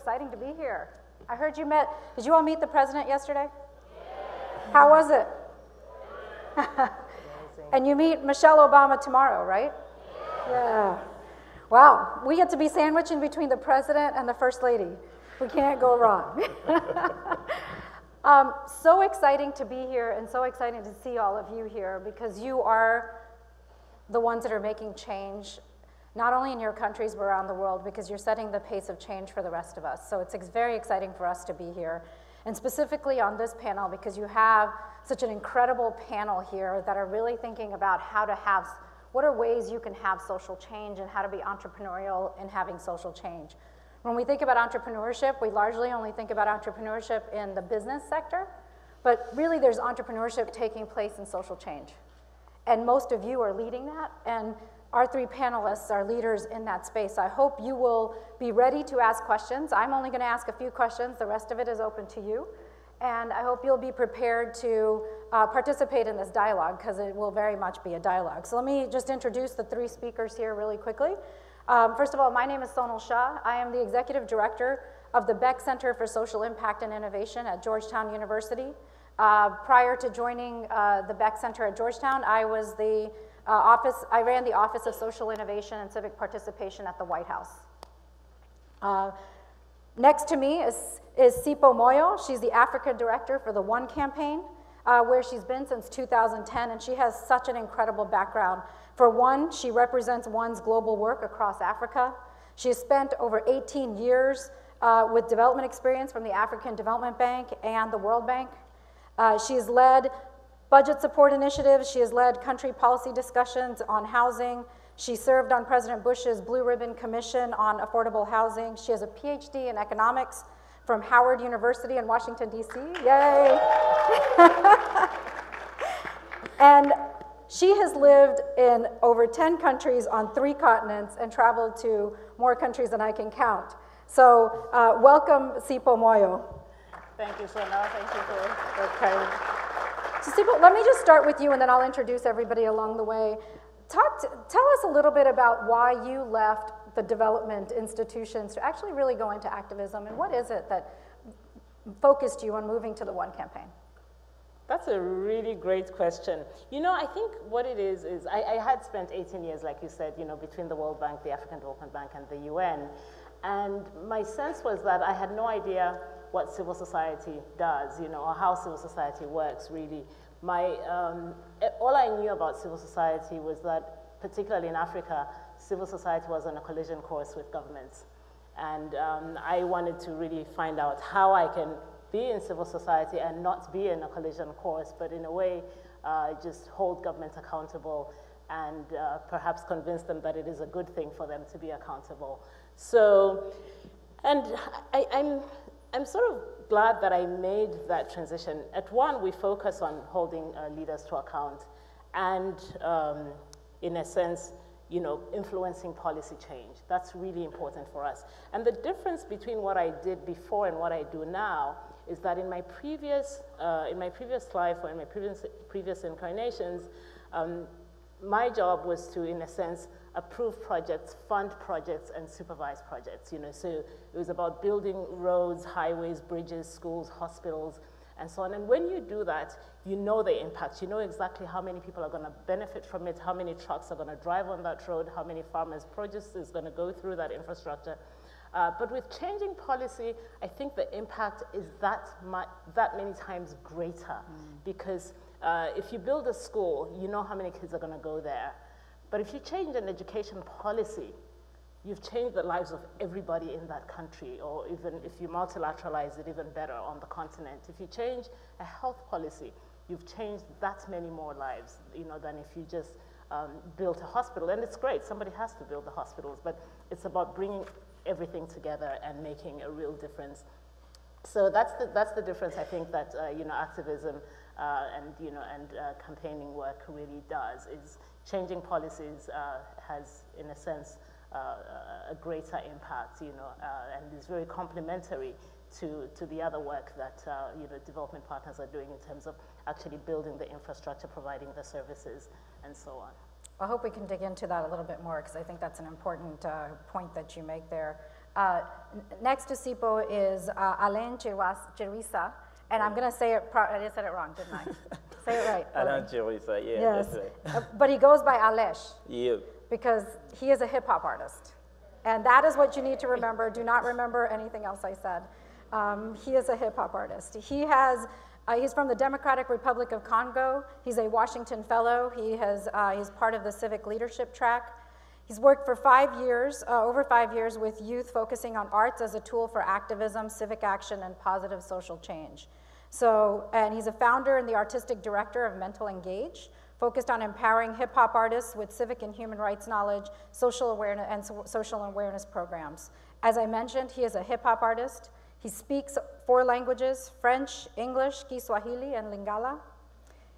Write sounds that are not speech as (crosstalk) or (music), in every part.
exciting to be here. I heard you met, did you all meet the president yesterday? How was it? (laughs) and you meet Michelle Obama tomorrow, right? Yeah. Wow, we get to be sandwiched in between the president and the first lady. We can't go wrong. (laughs) um, so exciting to be here and so exciting to see all of you here because you are the ones that are making change, not only in your countries but around the world, because you're setting the pace of change for the rest of us. So it's very exciting for us to be here. And specifically on this panel, because you have such an incredible panel here that are really thinking about how to have what are ways you can have social change and how to be entrepreneurial in having social change? When we think about entrepreneurship, we largely only think about entrepreneurship in the business sector, but really there's entrepreneurship taking place in social change. And most of you are leading that, and our three panelists are leaders in that space. I hope you will be ready to ask questions. I'm only going to ask a few questions, the rest of it is open to you. And I hope you'll be prepared to uh, participate in this dialogue because it will very much be a dialogue. So let me just introduce the three speakers here really quickly. Um, first of all, my name is Sonal Shah. I am the executive director of the Beeck Center for Social Impact and Innovation at Georgetown University. Uh, prior to joining uh, the Beeck Center at Georgetown, I was the uh, office, I ran the Office of Social Innovation and Civic Participation at the White House. Uh, next to me is is Sipho Moyo. She's the Africa Director for the One campaign, uh, where she's been since 2010, and she has such an incredible background. For One, she represents One's global work across Africa. She has spent over 18 years uh, with development experience from the African Development Bank and the World Bank. Uh, she has led budget support initiatives. She has led country policy discussions on housing. She served on President Bush's Blue Ribbon Commission on Affordable Housing. She has a PhD in economics from Howard University in Washington, D.C. Yay! (laughs) and she has lived in over 10 countries on three continents and traveled to more countries than I can count. So, uh, welcome, Sipho Moyo. Thank you, Sonal. Thank you for okay. So, Sipho, let me just start with you and then I'll introduce everybody along the way. Talk to, tell us a little bit about why you left the development institutions to actually really go into activism? And what is it that focused you on moving to the One campaign? That's a really great question. You know, I think what it is is I, I, had spent 18 years, like you said, you know, between the World Bank, the African Development Bank, and the UN. And my sense was that I had no idea what civil society does, you know, or how civil society works, really. My, um, all I knew about civil society was that, particularly in Africa, civil society was on a collision course with governments. And um, I wanted to really find out how I can be in civil society and not be in a collision course, but in a way uh, just hold government accountable and uh, perhaps convince them that it is a good thing for them to be accountable. So, and I, I'm, I'm sort of glad that I made that transition. At one, we focus on holding uh, leaders to account and, um, in a sense, you know, influencing policy change. That's really important for us. And the difference between what I did before and what I do now is that in my previous, uh, in my previous life or in my previous, previous incarnations, um, my job was to, in a sense, approve projects, fund projects, and supervise projects. You know, so it was about building roads, highways, bridges, schools, hospitals, and so on. And when you do that, you know the impact. You know exactly how many people are going to benefit from it, how many trucks are going to drive on that road, how many farmers' produce is going to go through that infrastructure. Uh, but with changing policy, I think the impact is that, that many times greater mm. because uh, if you build a school, you know how many kids are going to go there. But if you change an education policy, you've changed the lives of everybody in that country, or even if you multilateralize it even better on the continent. If you change a health policy, you've changed that many more lives, you know, than if you just um, built a hospital. And it's great, somebody has to build the hospitals, but it's about bringing everything together and making a real difference. So that's the, that's the difference I think that, uh, you know, activism uh, and, you know, and uh, campaigning work really does, is changing policies uh, has, in a sense, uh, a greater impact, you know, uh, and is very complementary to, to the other work that, uh, you know, development partners are doing in terms of actually building the infrastructure, providing the services, and so on. I hope we can dig into that a little bit more because I think that's an important uh, point that you make there. Uh, next to Sipho is uh, Alain Chirwisa, and I'm going to say it, pro- I said it wrong, didn't I? (laughs) say it right. Alain Chirwisa, yeah, yes. right. Uh, but he goes by Alesh. Yeah. Because he is a hip hop artist. And that is what you need to remember. Do not remember anything else I said. Um, he is a hip hop artist. He has, uh, he's from the Democratic Republic of Congo. He's a Washington Fellow. He has, uh, he's part of the Civic Leadership Track. He's worked for five years, uh, over five years, with youth focusing on arts as a tool for activism, civic action, and positive social change. So, and he's a founder and the artistic director of Mental Engage, focused on empowering hip hop artists with civic and human rights knowledge, social awareness, and so, social awareness programs. As I mentioned, he is a hip hop artist. He speaks four languages French, English, Kiswahili, and Lingala.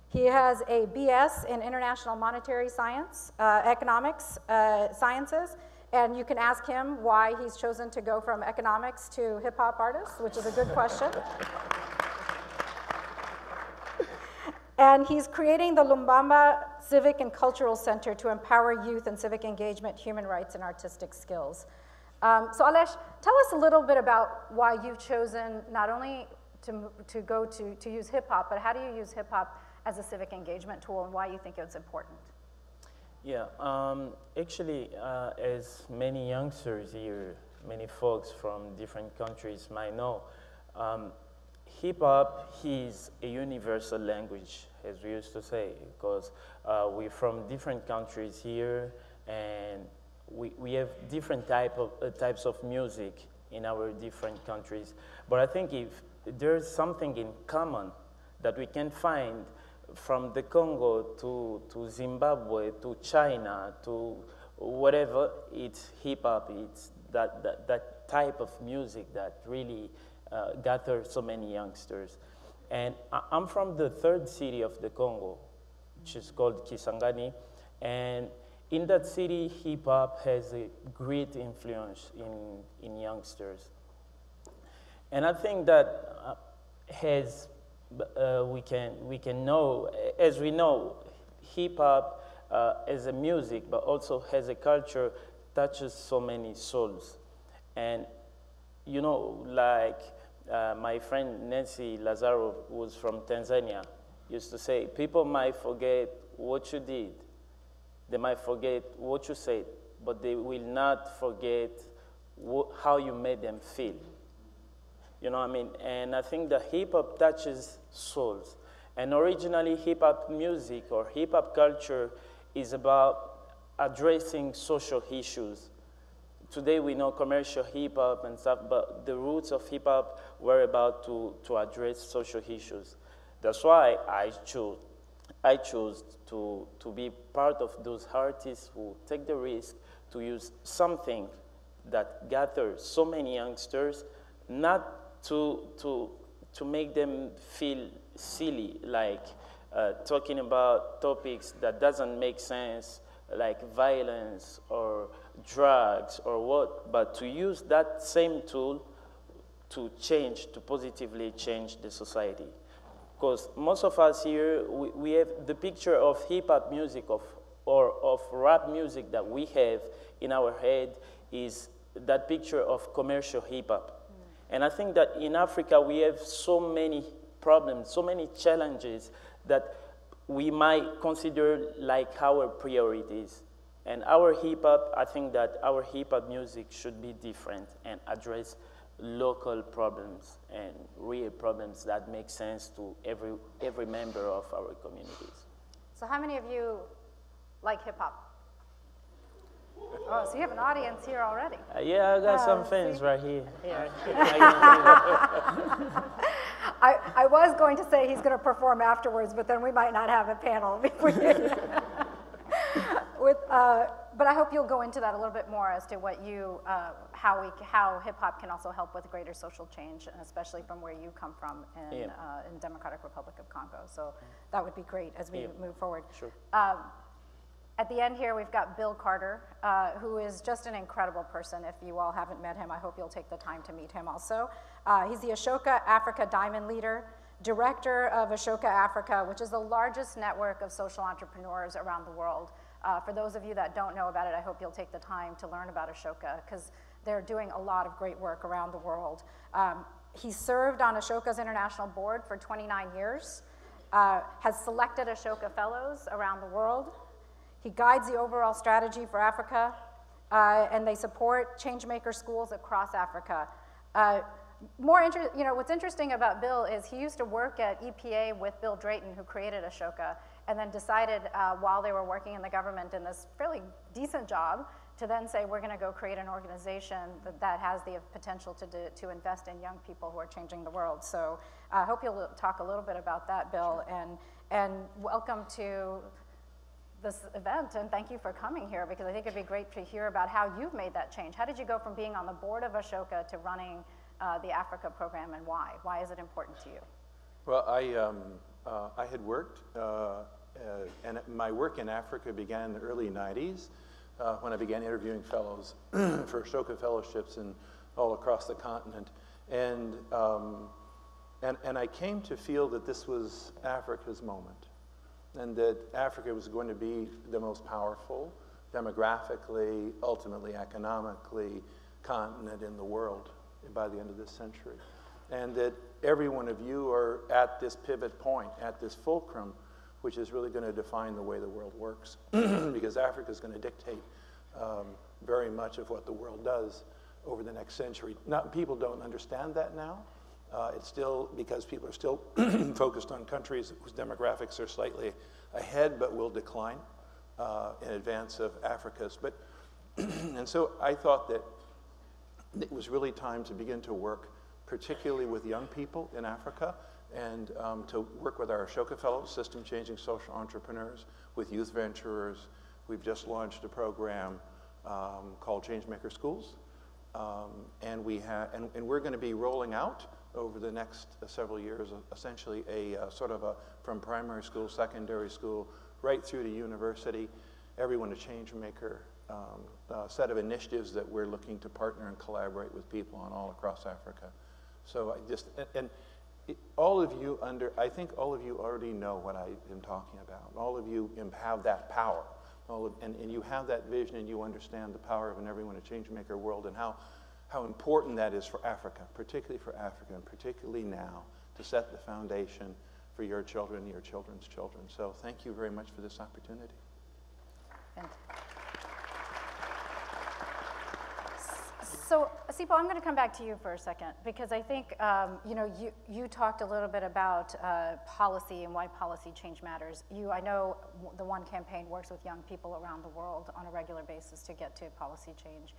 He has a BS in International Monetary Science, uh, Economics, uh, Sciences, and you can ask him why he's chosen to go from economics to hip hop artist, which is a good question. And he's creating the Lumbamba Civic and Cultural Center to empower youth in civic engagement, human rights, and artistic skills. Um, so Alesh, tell us a little bit about why you've chosen not only to, to go to, to use hip hop, but how do you use hip hop as a civic engagement tool and why you think it's important? Yeah, um, actually, uh, as many youngsters here, many folks from different countries might know, um, hip hop is a universal language, as we used to say, because uh, we're from different countries here and we, we have different type of, uh, types of music in our different countries. But I think if there's something in common that we can find from the Congo to, to Zimbabwe to China to whatever, it's hip hop, it's that, that, that type of music that really uh, gathers so many youngsters. And I, I'm from the third city of the Congo, which is called Kisangani. And in that city, hip hop has a great influence in, in youngsters. And I think that uh, has, uh, we, can, we can know, as we know, hip hop uh, as a music, but also as a culture, touches so many souls. And, you know, like uh, my friend Nancy Lazaro was from Tanzania, used to say, people might forget what you did, they might forget what you said, but they will not forget how you made them feel. You know what I mean? And I think that hip hop touches souls. And originally, hip hop music or hip hop culture is about addressing social issues. Today, we know commercial hip hop and stuff, but the roots of hip hop were about to, to address social issues. That's why I chose I chose to, to be part of those artists who take the risk to use something that gathers so many youngsters, not to, to, to make them feel silly, like uh, talking about topics that doesn't make sense, like violence or drugs or what, but to use that same tool to change, to positively change the society. Because most of us here, we, we have the picture of hip hop music of, or of rap music that we have in our head is that picture of commercial hip hop. Mm. And I think that in Africa, we have so many problems, so many challenges that we might consider like our priorities. And our hip hop, I think that our hip hop music should be different and address local problems and real problems that make sense to every, every member of our communities. So how many of you like hip hop? Oh, so you have an audience here already. Uh, yeah, I got uh, some fans see? right here. (laughs) (laughs) I, I was going to say he's going to perform afterwards, but then we might not have a panel. (laughs) With, uh, but I hope you'll go into that a little bit more as to what you, uh, how we, how hip hop can also help with greater social change, and especially from where you come from in, yeah. uh, in Democratic Republic of Congo. So that would be great as we yeah. move forward. Sure. Um, at the end here, we've got Bill Carter, uh, who is just an incredible person. If you all haven't met him, I hope you'll take the time to meet him also. Uh, he's the Ashoka Africa Diamond Leader, director of Ashoka Africa, which is the largest network of social entrepreneurs around the world. Uh, for those of you that don't know about it, I hope you'll take the time to learn about Ashoka because They're doing a lot of great work around the world. Um, he served on Ashoka's international board for 29 years, uh, has selected Ashoka fellows around the world. He guides the overall strategy for Africa, uh, and they support changemaker schools across Africa. Uh, more inter- you know, what's interesting about Bill is he used to work at EPA with Bill Drayton, who created Ashoka, and then decided uh, while they were working in the government in this fairly decent job to then say, we're going to go create an organization that, that has the potential to, do, to invest in young people who are changing the world. So I hope you'll talk a little bit about that, Bill, and, and welcome to this event, and thank you for coming here, because I think it'd be great to hear about how you've made that change. How did you go from being on the board of Ashoka to running uh, the Africa program, and why? Why is it important to you? Well, I, um, uh, I had worked, uh, uh and my work in Africa began in the early 90s uh, when I began interviewing fellows (clears throat) for Ashoka fellowships and all across the continent. And, um, and, and I came to feel that this was Africa's moment, and that Africa was going to be the most powerful, demographically, ultimately economically, continent in the world by the end of this century. And that every one of you are at this pivot point, at this fulcrum, which is really going to define the way the world works. (clears throat) because Africa is going to dictate um, very much of what the world does over the next century. Not, people don't understand that now. Uh, it's still because people are still (clears throat) focused on countries whose demographics are slightly ahead but will decline uh, in advance of Africa's. But (clears throat) and so I thought that it was really time to begin to work, particularly with young people in Africa, and um, to work with our Ashoka Fellows, system changing social entrepreneurs, with youth venturers. We've just launched a program um, called Changemaker Schools. Um, and, we ha- and, and we're going to be rolling out over the next uh, several years uh, essentially a uh, sort of a from primary school, secondary school, right through to university, everyone a change maker, um, uh, set of initiatives that we're looking to partner and collaborate with people on all across Africa. So I just, and, and all of you under, I think all of you already know what I am talking about. All of you have that power. All of, and, and you have that vision and you understand the power of an everyone a change maker world and how, how important that is for Africa, particularly for Africa, and particularly now to set the foundation for your children your children's children. So thank you very much for this opportunity. So, Asipo, I'm going to come back to you for a second because I think um, you know you, you talked a little bit about uh, policy and why policy change matters. You, I know, the One Campaign works with young people around the world on a regular basis to get to policy change.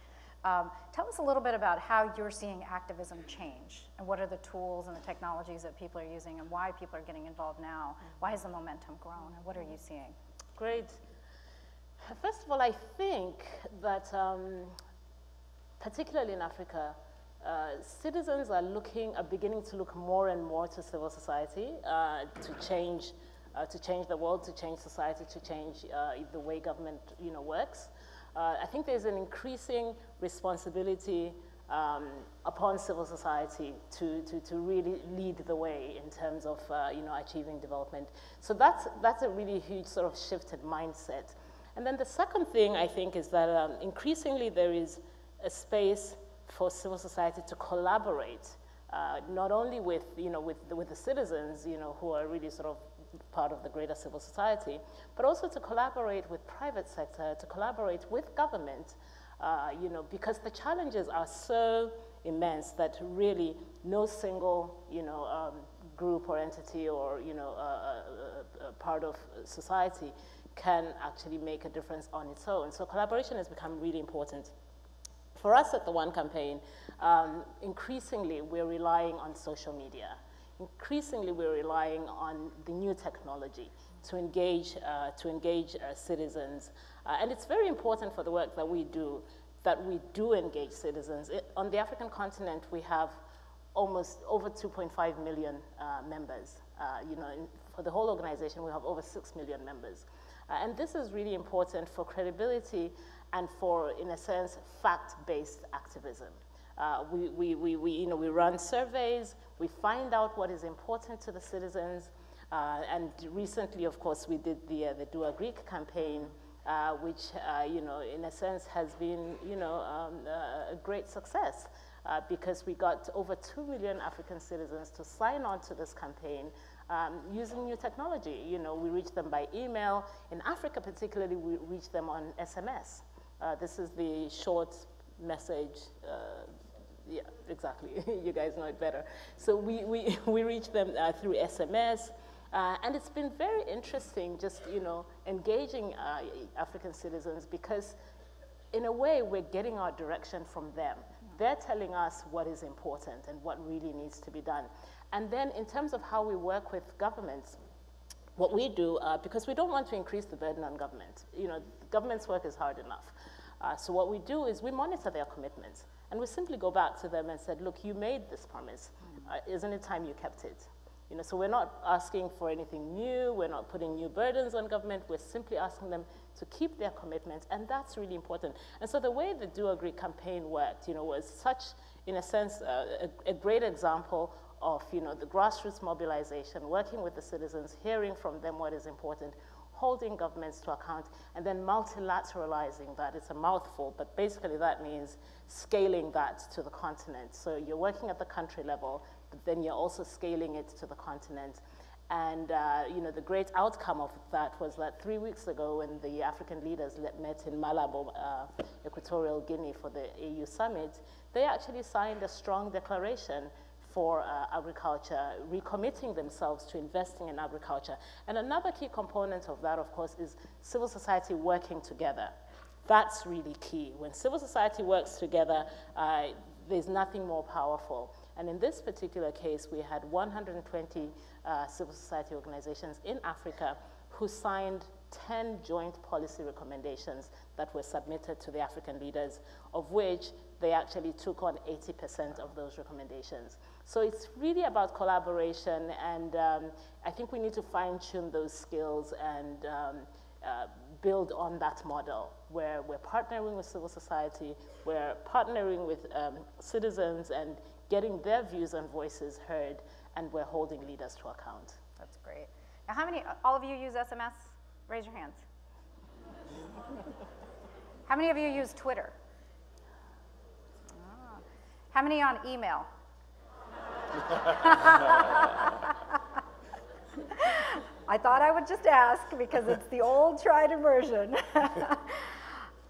Um, tell us a little bit about how you're seeing activism change and what are the tools and the technologies that people are using and why people are getting involved now. Why has the momentum grown and what are you seeing? Great. First of all, I think that um, particularly in Africa, uh, citizens are looking, are beginning to look more and more to civil society uh, to change, uh, to change the world, to change society, to change uh, the way government, you know, works. Uh, I think there's an increasing responsibility um, upon civil society to, to, to really lead the way in terms of, uh, you know, achieving development. So that's, that's a really huge sort of shifted mindset. And then the second thing I think is that um, increasingly there is a space for civil society to collaborate, uh, not only with, you know, with, the, with the citizens, you know, who are really sort of part of the greater civil society, but also to collaborate with private sector, to collaborate with government, uh, you know, because the challenges are so immense that really no single, you know, um, group or entity or, you know, uh, part of society can actually make a difference on its own. So collaboration has become really important. For us at the One Campaign, um, increasingly we're relying on social media. Increasingly we're relying on the new technology to engage, uh, to engage uh, citizens. Uh, and it's very important for the work that we do that we do engage citizens. It, on the African continent, we have almost over 2.5 million uh, members. Uh, you know, in, for the whole organization, we have over 6 million members. Uh, and this is really important for credibility and for, in a sense, fact-based activism. Uh, we, we, we, we, you know, we run surveys, we find out what is important to the citizens, uh, and recently, of course, we did the, uh, the Do Agric campaign, uh, which, uh, you know, in a sense has been, you know, um, uh, a great success uh, because we got over 2 million African citizens to sign on to this campaign um, using new technology. You know, we reach them by email. In Africa particularly, we reach them on SMS. Uh, this is the short message uh, yeah, exactly. (laughs) you guys know it better. So we, we, (laughs) we reach them uh, through SMS. Uh, and it's been very interesting just, you know, engaging uh, African citizens because in a way we're getting our direction from them. They're telling us what is important and what really needs to be done. And then in terms of how we work with governments, what we do, uh, because we don't want to increase the burden on government. You know, government's work is hard enough. Uh, so what we do is we monitor their commitments. And we simply go back to them and said, look, you made this promise. Uh, isn't it time you kept it? You know, so we're not asking for anything new. We're not putting new burdens on government. We're simply asking them to keep their commitments, and that's really important. And so the way the Do Agric campaign worked, you know, was such, in a sense, uh, a, a great example of, you know, the grassroots mobilization, working with the citizens, hearing from them what is important, holding governments to account, and then multilateralizing that. It's a mouthful, but basically that means scaling that to the continent. So you're working at the country level, but then you're also scaling it to the continent. And uh, you know, the great outcome of that was that three weeks ago when the African leaders met in Malabo, uh, Equatorial Guinea for the AU summit, they actually signed a strong declaration for uh, agriculture, recommitting themselves to investing in agriculture. And another key component of that, of course, is civil society working together. That's really key. When civil society works together, uh, there's nothing more powerful. And in this particular case, we had 120 uh, civil society organizations in Africa who signed 10 joint policy recommendations that were submitted to the African leaders, of which they actually took on 80% of those recommendations. So it's really about collaboration, and um, I think we need to fine tune those skills and um, uh, build on that model where we're partnering with civil society, we're partnering with um, citizens and getting their views and voices heard, and we're holding leaders to account. That's great. Now, how many, all of you use SMS? Raise your hands. how many of you use Twitter? Ah. How many on email? I thought I would just ask because it's the old tried immersion. (laughs)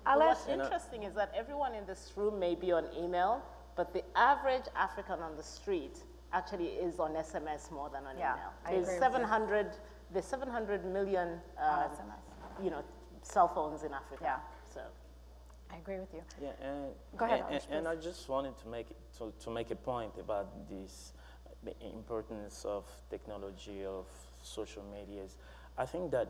what's interesting is that everyone in this room may be on email, but the average African on the street actually is on SMS more than on Yeah, email. There's agree 700, there's 700 million, uh, SMS. you know, cell phones in Africa. Yeah. I agree with you. Yeah, and, Go ahead, and, and I just wanted to make, to, to make a point about this, the importance of technology, of social medias. I think that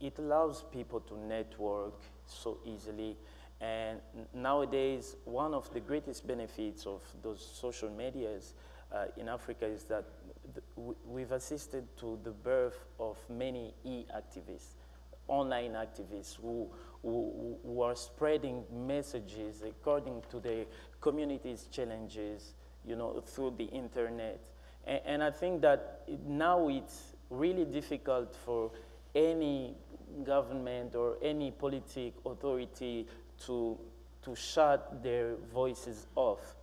it allows people to network so easily. And nowadays, one of the greatest benefits of those social medias uh, in Africa is that th- we've assisted to the birth of many e-activists online activists who, who, who are spreading messages according to the community's challenges, you know, through the internet. And, and I think that it, now it's really difficult for any government or any politic authority to, to shut their voices off.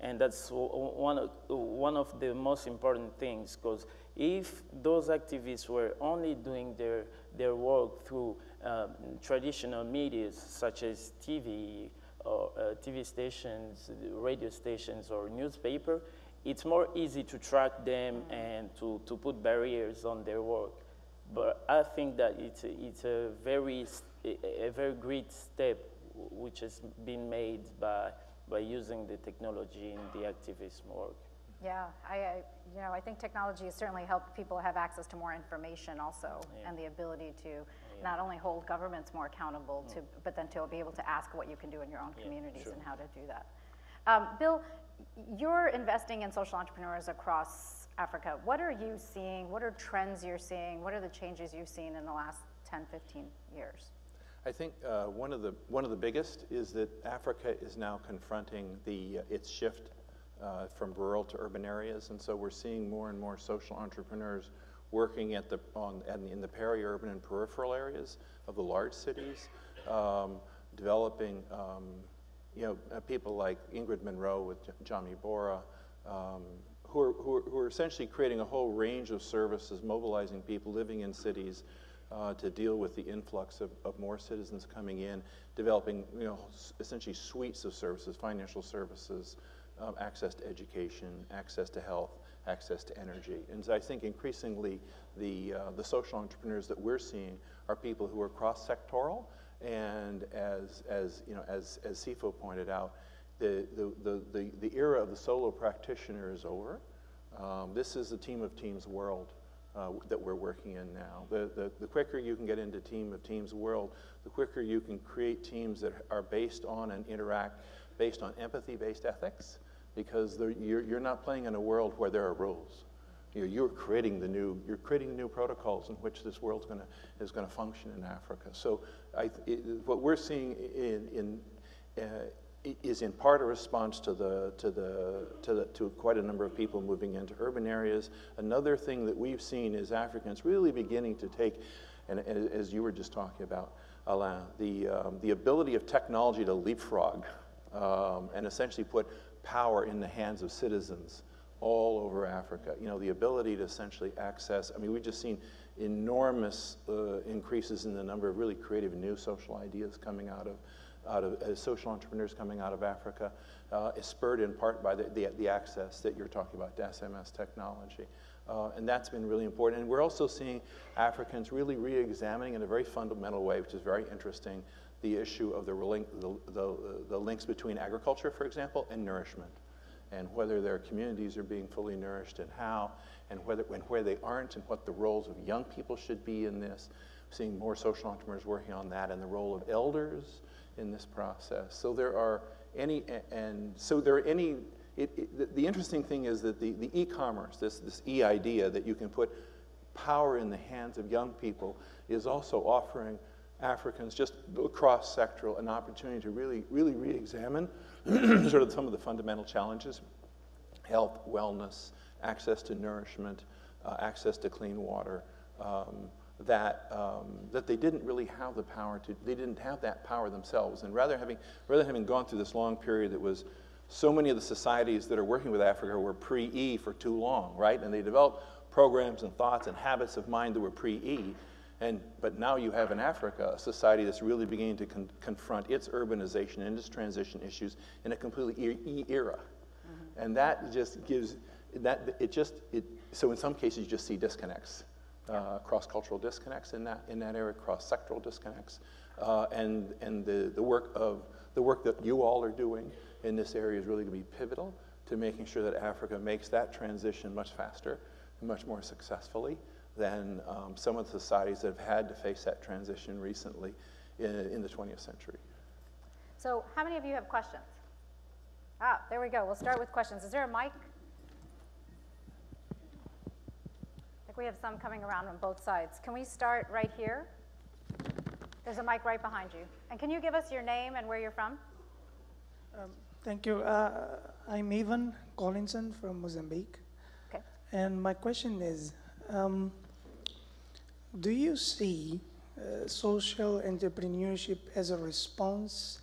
And that's one of, one of the most important things because if those activists were only doing their, their work through um, traditional media such as TV or uh, TV stations, radio stations, or newspaper, it's more easy to track them and to, to put barriers on their work. But I think that it's a, it's a very a very great step which has been made by by using the technology in the activism work. Yeah, I, I, you know, I think technology has certainly helped people have access to more information also, and the ability to not only hold governments more accountable to, but then to be able to ask what you can do in your own communities and how to do that. Um, Bill, you're investing in social entrepreneurs across Africa. What are you seeing? What are trends you're seeing? What are the changes you've seen in the last 10, 15 years? I think uh, one of the one of the biggest is that Africa is now confronting the uh, its shift uh, from rural to urban areas, and so we're seeing more and more social entrepreneurs working at the, on, at- in the peri-urban and peripheral areas of the large cities, um, developing, um, you know, uh, people like Ingrid Munro with Jamii Bora, um, who, are, who, are, who are essentially creating a whole range of services, mobilizing people living in cities uh, to deal with the influx of, of more citizens coming in, developing, you know, essentially suites of services, financial services, um, access to education, access to health, access to energy. And I think increasingly the, uh, the social entrepreneurs that we're seeing are people who are cross-sectoral, and as, as, you know, as, as Sipho pointed out, the, the, the, the, the era of the solo practitioner is over. Um, this is the team of teams world uh, that we're working in now. The, the, the quicker you can get into team of teams world, the quicker you can create teams that are based on and interact based on empathy-based ethics, because you're, you're not playing in a world where there are rules. You're, you're creating the new, you're creating new protocols in which this world's gonna, is gonna function in Africa. So I, it, what we're seeing in, in uh, is in part a response to the, to the, to the, to quite a number of people moving into urban areas. Another thing that we've seen is Africans really beginning to take, and, and as you were just talking about, Alain, the, um, the ability of technology to leapfrog um, and essentially put power in the hands of citizens all over Africa. You know, the ability to essentially access, I mean, we've just seen enormous uh, increases in the number of really creative new social ideas coming out of, out of uh, social entrepreneurs coming out of Africa, uh, is spurred in part by the, the, the access that you're talking about to SMS technology. Uh, and that's been really important. And we're also seeing Africans really re-examining in a very fundamental way, which is very interesting, the issue of the, the, the, the links between agriculture, for example, and nourishment and whether their communities are being fully nourished and how, and whether and where they aren't, and what the roles of young people should be in this. Seeing more social entrepreneurs working on that, and the role of elders in this process. So there are any, and so there are any. It, it, the, the interesting thing is that the, the e-commerce, this this e-idea that you can put power in the hands of young people, is also offering Africans just across sectoral an opportunity to really, really re-examine (clears throat) sort of some of the fundamental challenges, health, wellness, access to nourishment, uh, access to clean water, um, that, um, that they didn't really have the power to, they didn't have that power themselves. And rather having, rather having gone through this long period that was so many of the societies that are working with Africa were pre-E for too long, right? And they developed programs and thoughts and habits of mind that were pre-E. And, but now you have in Africa a society that's really beginning to con- confront its urbanization and its transition issues in a completely e, e era. And that just gives, that, it just, it, so in some cases you just see disconnects, uh, cross-cultural disconnects in that, in that area, cross-sectoral disconnects. Uh, and and the, the, work of, the work that you all are doing in this area is really going to be pivotal to making sure that Africa makes that transition much faster and much more successfully than um, some of the societies that have had to face that transition recently in, in the 20th century. So how many of you have questions? Ah, there we go. We'll start with questions. Is there a mic? I think we have some coming around on both sides. Can we start right here? There's a mic right behind you. And can you give us your name and where you're from? Um, Thank you. Uh, I'm Ivan Collinson from Mozambique. Okay. And my question is um, Do you see uh, social entrepreneurship as a response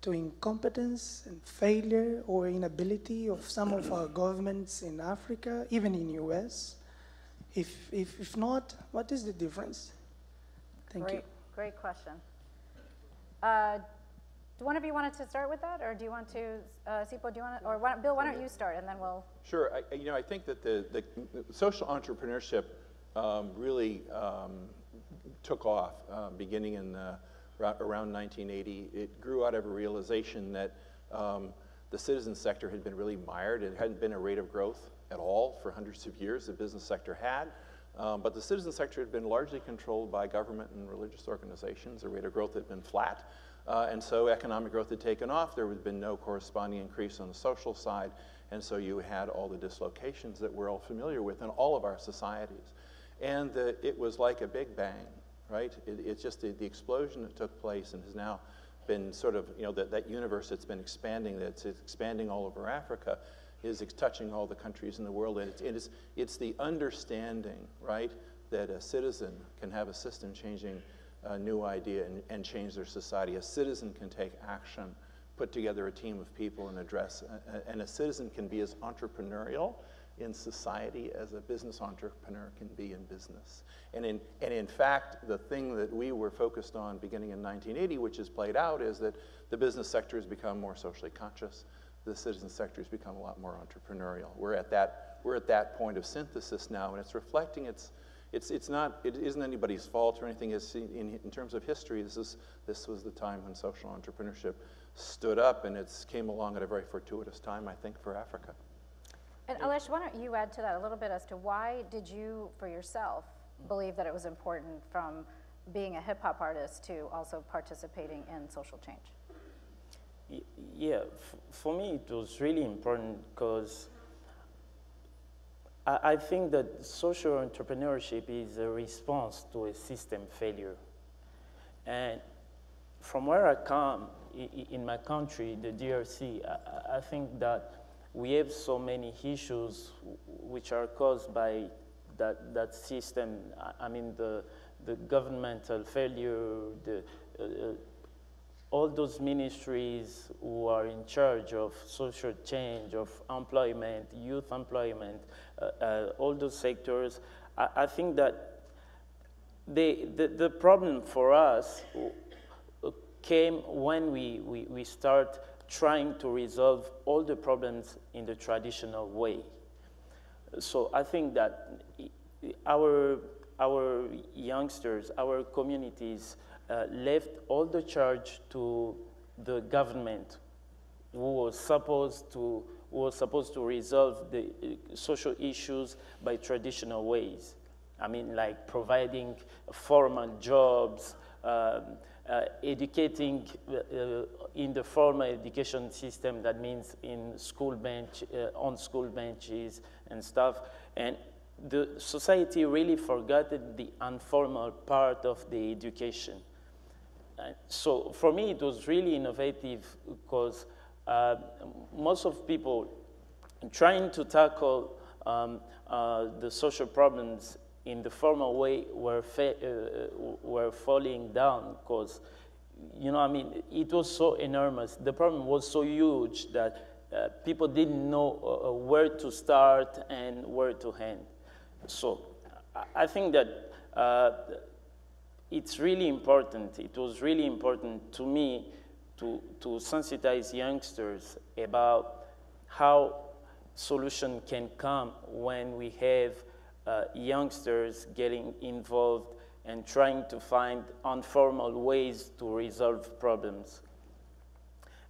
to incompetence and failure or inability of some of our governments in Africa, even in US? If, if, if not, what is the difference? Thank great, you. Great question. Uh, do one of you wanted to start with that, or do you want to, uh, Sipho, do you want to, or why, Bill, why don't you start, and then we'll. Sure. I, I- you know, I think that the, the, the social entrepreneurship um, really um, took off uh, beginning in the, around 1980. It grew out of a realization that um, the citizen sector had been really mired. It hadn't been a rate of growth at all for hundreds of years. The business sector had. Um, but the citizen sector had been largely controlled by government and religious organizations. The rate of growth had been flat. Uh, and so economic growth had taken off. There had been no corresponding increase on the social side. And so you had all the dislocations that we're all familiar with in all of our societies. And the, it was like a big bang, right? It, it's just the, the explosion that took place and has now been sort of, you know, that, that universe that's been expanding, that's expanding all over Africa, is touching all the countries in the world. And it's, it's, it's the understanding, right, that a citizen can have a system changing a new idea and, and change their society. A citizen can take action, put together a team of people and address, and a citizen can be as entrepreneurial in society as a business entrepreneur can be in business. And in, and in fact, the thing that we were focused on beginning in 1980, which has played out, is that the business sector has become more socially conscious. The citizen sector has become a lot more entrepreneurial. We're at that, we're at that point of synthesis now, and it's reflecting its, it's, it's not, it isn't anybody's fault or anything. In, in terms of history, this, is, this was the time when social entrepreneurship stood up, and it came along at a very fortuitous time, I think, for Africa. And Alesh, why don't you add to that a little bit as to why did you, for yourself, believe that it was important from being a hip hop artist to also participating in social change? Yeah, for me it was really important because I, I think that social entrepreneurship is a response to a system failure. And from where I come, in my country, the DRC, I, I think that we have so many issues which are caused by that, that system. I mean, the, the governmental failure, the, uh, uh, all those ministries who are in charge of social change, of employment, youth employment, uh, uh, all those sectors, I, I think that they, the, the problem for us came when we, we, we start trying to resolve all the problems in the traditional way. So I think that our, our youngsters, our communities uh, left all the charge to the government who was supposed to, who was supposed to resolve the uh, social issues by traditional ways. I mean, like providing formal jobs, um, uh, educating uh, in the formal education system, that means in school bench, uh, on school benches and stuff. And the society really forgot the informal part of the education. so for me, it was really innovative because uh, most of people trying to tackle um, uh, the social problems in the formal way were, uh, were falling down because, you know, I mean, it was so enormous. The problem was so huge that uh, people didn't know uh, uh where to start and where to end. So I think that uh, it's really important. It was really important to me to, to sensitize youngsters about how solution can come when we have uh, youngsters getting involved and trying to find informal ways to resolve problems.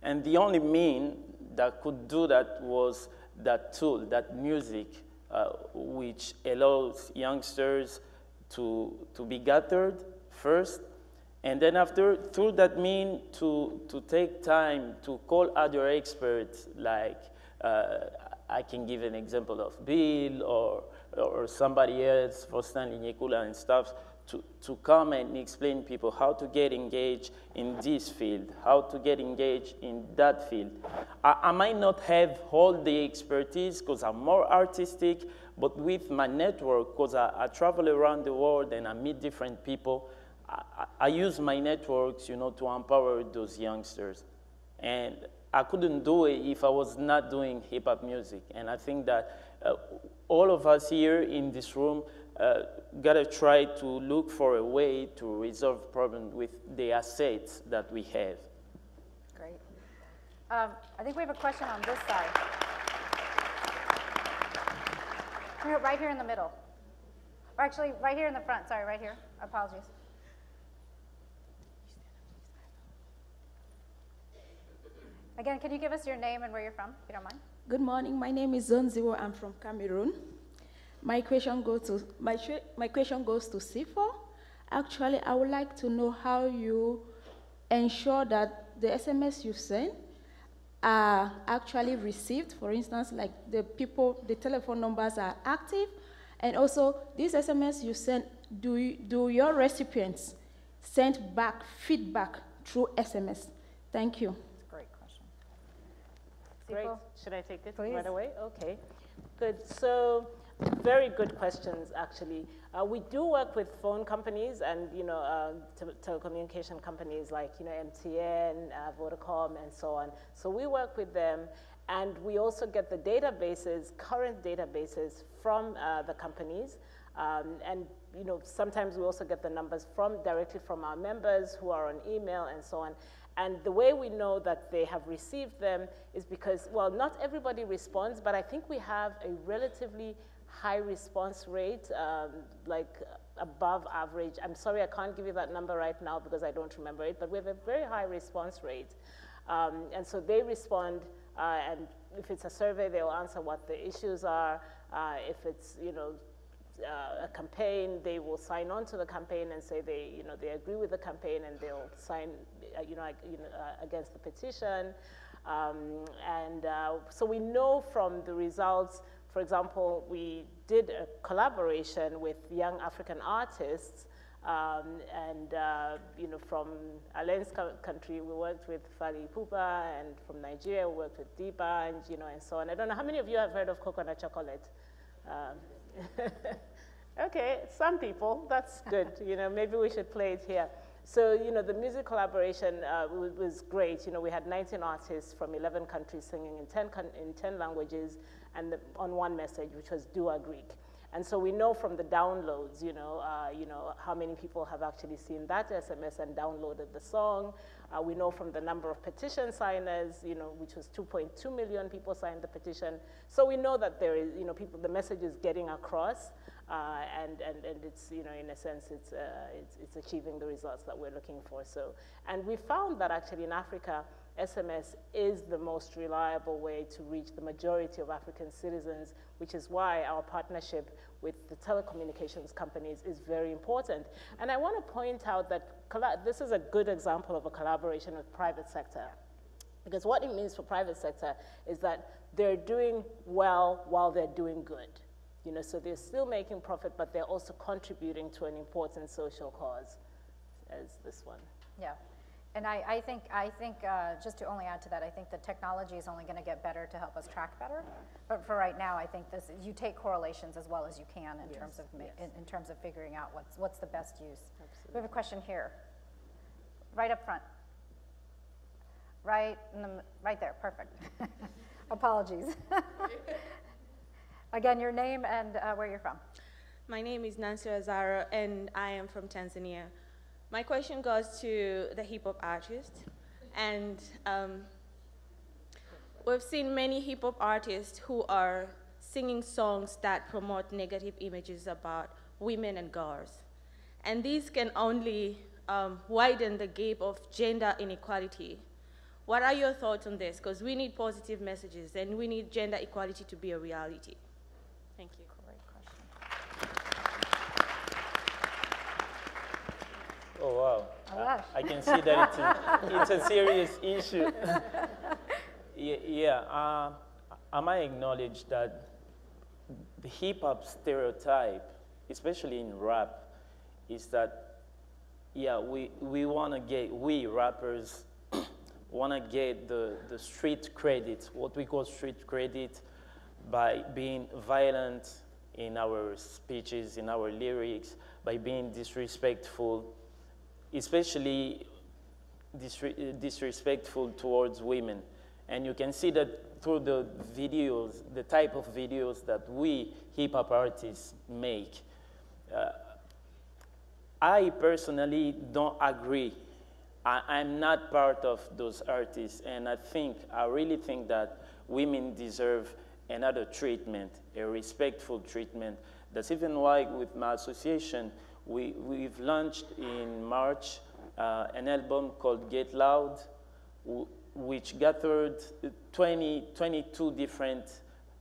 And the only mean that could do that was that tool, that music, uh, which allows youngsters to, to be gathered first, and then after, through that mean, to, to take time to call other experts, like uh, I can give an example of Bill or or somebody else for Stanley Nyekula and stuff to, to come and explain people how to get engaged in this field, how to get engaged in that field. I, I might not have all the expertise because I'm more artistic, but with my network, because I, I, travel around the world and I meet different people, I, I use my networks, you know, to empower those youngsters. And I couldn't do it if I was not doing hip hop music. And I think that uh, all of us here in this room uh, gotta try to look for a way to resolve problem with the assets that we have. Great. Um, I think we have a question on this side. Right here in the middle. Or actually, right here in the front. Sorry, right here. Apologies. Again, can you give us your name and where you're from, if you don't mind? Good morning. My name is Zone Zero. I'm from Cameroon. My question goes to my, my question goes to Sipho. Actually, I would like to know how you ensure that the SMS you send are actually received. For instance, like the people, the telephone numbers are active, and also these SMS you send, do you, do your recipients send back feedback through SMS? Thank you. Great. Sipho? Should I take it Please. right away? Okay. Good. So, very good questions, actually. Uh, we do work with phone companies and, you know, uh, te- telecommunication companies like, you know, MTN, uh, Vodacom, and so on. So we work with them, and we also get the databases, current databases from uh, the companies. Um, and you know, sometimes we also get the numbers from directly from our members who are on email and so on. And the way we know that they have received them is because, well, not everybody responds, but I think we have a relatively high response rate, um, like above average. I'm sorry, I can't give you that number right now because I don't remember it, but we have a very high response rate. Um, and so they respond, uh, and if it's a survey, they'll answer what the issues are. Uh, if it's, you know, uh, a campaign, they will sign on to the campaign and say they, you know, they agree with the campaign and they'll sign, uh, you know, you know uh, against the petition. Um, and uh, so we know from the results, for example, we did a collaboration with young African artists um, and, uh, you know, from Alain's country, we worked with Fally Ipupa, and from Nigeria, we worked with Diba, and, you know, and so on. I don't know how many of you have heard of Cocoa Na Chocolate? Um, (laughs) okay, some people, that's good. you know, maybe we should play it here. So, you know, the music collaboration uh, was great. You know, we had 19 artists from 11 countries singing in 10, in 10 languages and the, on one message, which was Do Agric. And so we know from the downloads, you know, uh, you know, how many people have actually seen that SMS and downloaded the song. Uh, we know from the number of petition signers, you know, which was 2.2 million people signed the petition. So we know that there is, you know, people, the message is getting across, uh, and, and, and it's, you know, in a sense, it's, uh, it's, it's achieving the results that we're looking for. So, and we found that actually in Africa, SMS is the most reliable way to reach the majority of African citizens, which is why our partnership with the telecommunications companies is very important. And I want to point out that this is a good example of a collaboration with private sector. Because what it means for private sector is that they're doing well while they're doing good. You know, so they're still making profit, but they're also contributing to an important social cause, as this one. Yeah. And I, I think, I think, uh, just to only add to that, I think the technology is only gonna get better to help us track better. But for right now, I think this, you take correlations as well as you can in terms of, ma- in, in terms of figuring out what's, what's the best use. We have a question here, right up front. Right, in the, right there, perfect. (laughs) Apologies. (laughs) Again, your name and uh, where you're from. My name is Nancy Azaro, and I am from Tanzania. My question goes to the hip hop artist, and um, we've seen many hip hop artists who are singing songs that promote negative images about women and girls, and these can only um, widen the gap of gender inequality. What are your thoughts on this? Because we need positive messages, and we need gender equality to be a reality. Thank you. Oh, wow. Oh. I, I can see that it's a, it's a serious issue. (laughs) yeah, yeah uh, I might acknowledge that the hip hop stereotype, especially in rap, is that, yeah, we, we want to get, we rappers (coughs) want to get the, the street credit, what we call street credit, by being violent in our speeches, in our lyrics, by being disrespectful, especially disre- disrespectful towards women. And you can see that through the videos, the type of videos that we hip hop artists make. Uh, I personally don't agree. I, I'm not part of those artists, and I think, I really think that women deserve another treatment, a respectful treatment. That's even why, with my association, we, we've launched in March uh, an album called Get Loud, which gathered 20, 22 different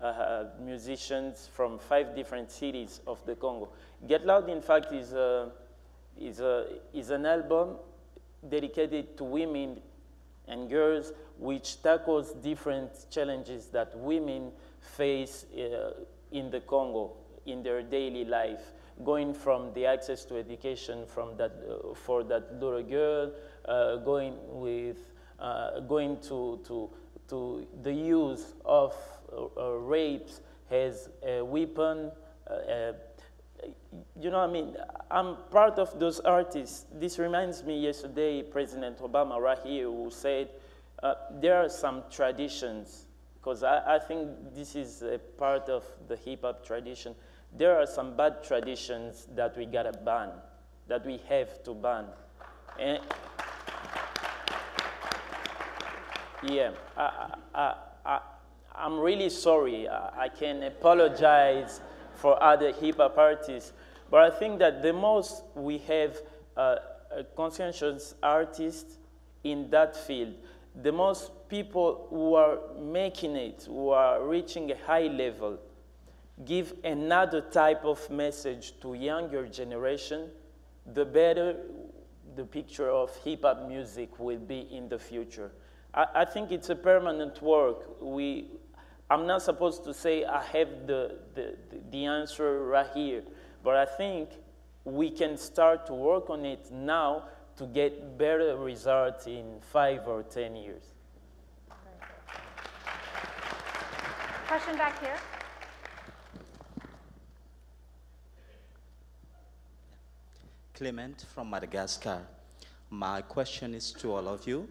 uh, musicians from five different cities of the Congo. Get Loud, in fact, is, a, is, a, is an album dedicated to women and girls, which tackles different challenges that women face uh, in the Congo in their daily life, going from the access to education from that, uh, for that little girl, uh, going with uh, going to, to, to the use of uh, uh, rapes as a weapon. You know, I mean, I'm part of those artists. This reminds me yesterday, President Obama right here, who said there are some traditions, because I, I think this is a part of the hip hop tradition. There are some bad traditions that we gotta ban, that we have to ban. And yeah, I, I, I, I'm really sorry. I, I can apologize for other hip hop artists, but I think that the most we have uh, a conscientious artists in that field, the most people who are making it, who are reaching a high level, give another type of message to younger generation, the better the picture of hip hop music will be in the future. I, I think it's a permanent work. We, I'm not supposed to say I have the, the, the answer right here, but I think we can start to work on it now to get better results in five or 10 years. Question back here. Clement from Madagascar. My question is to all of you.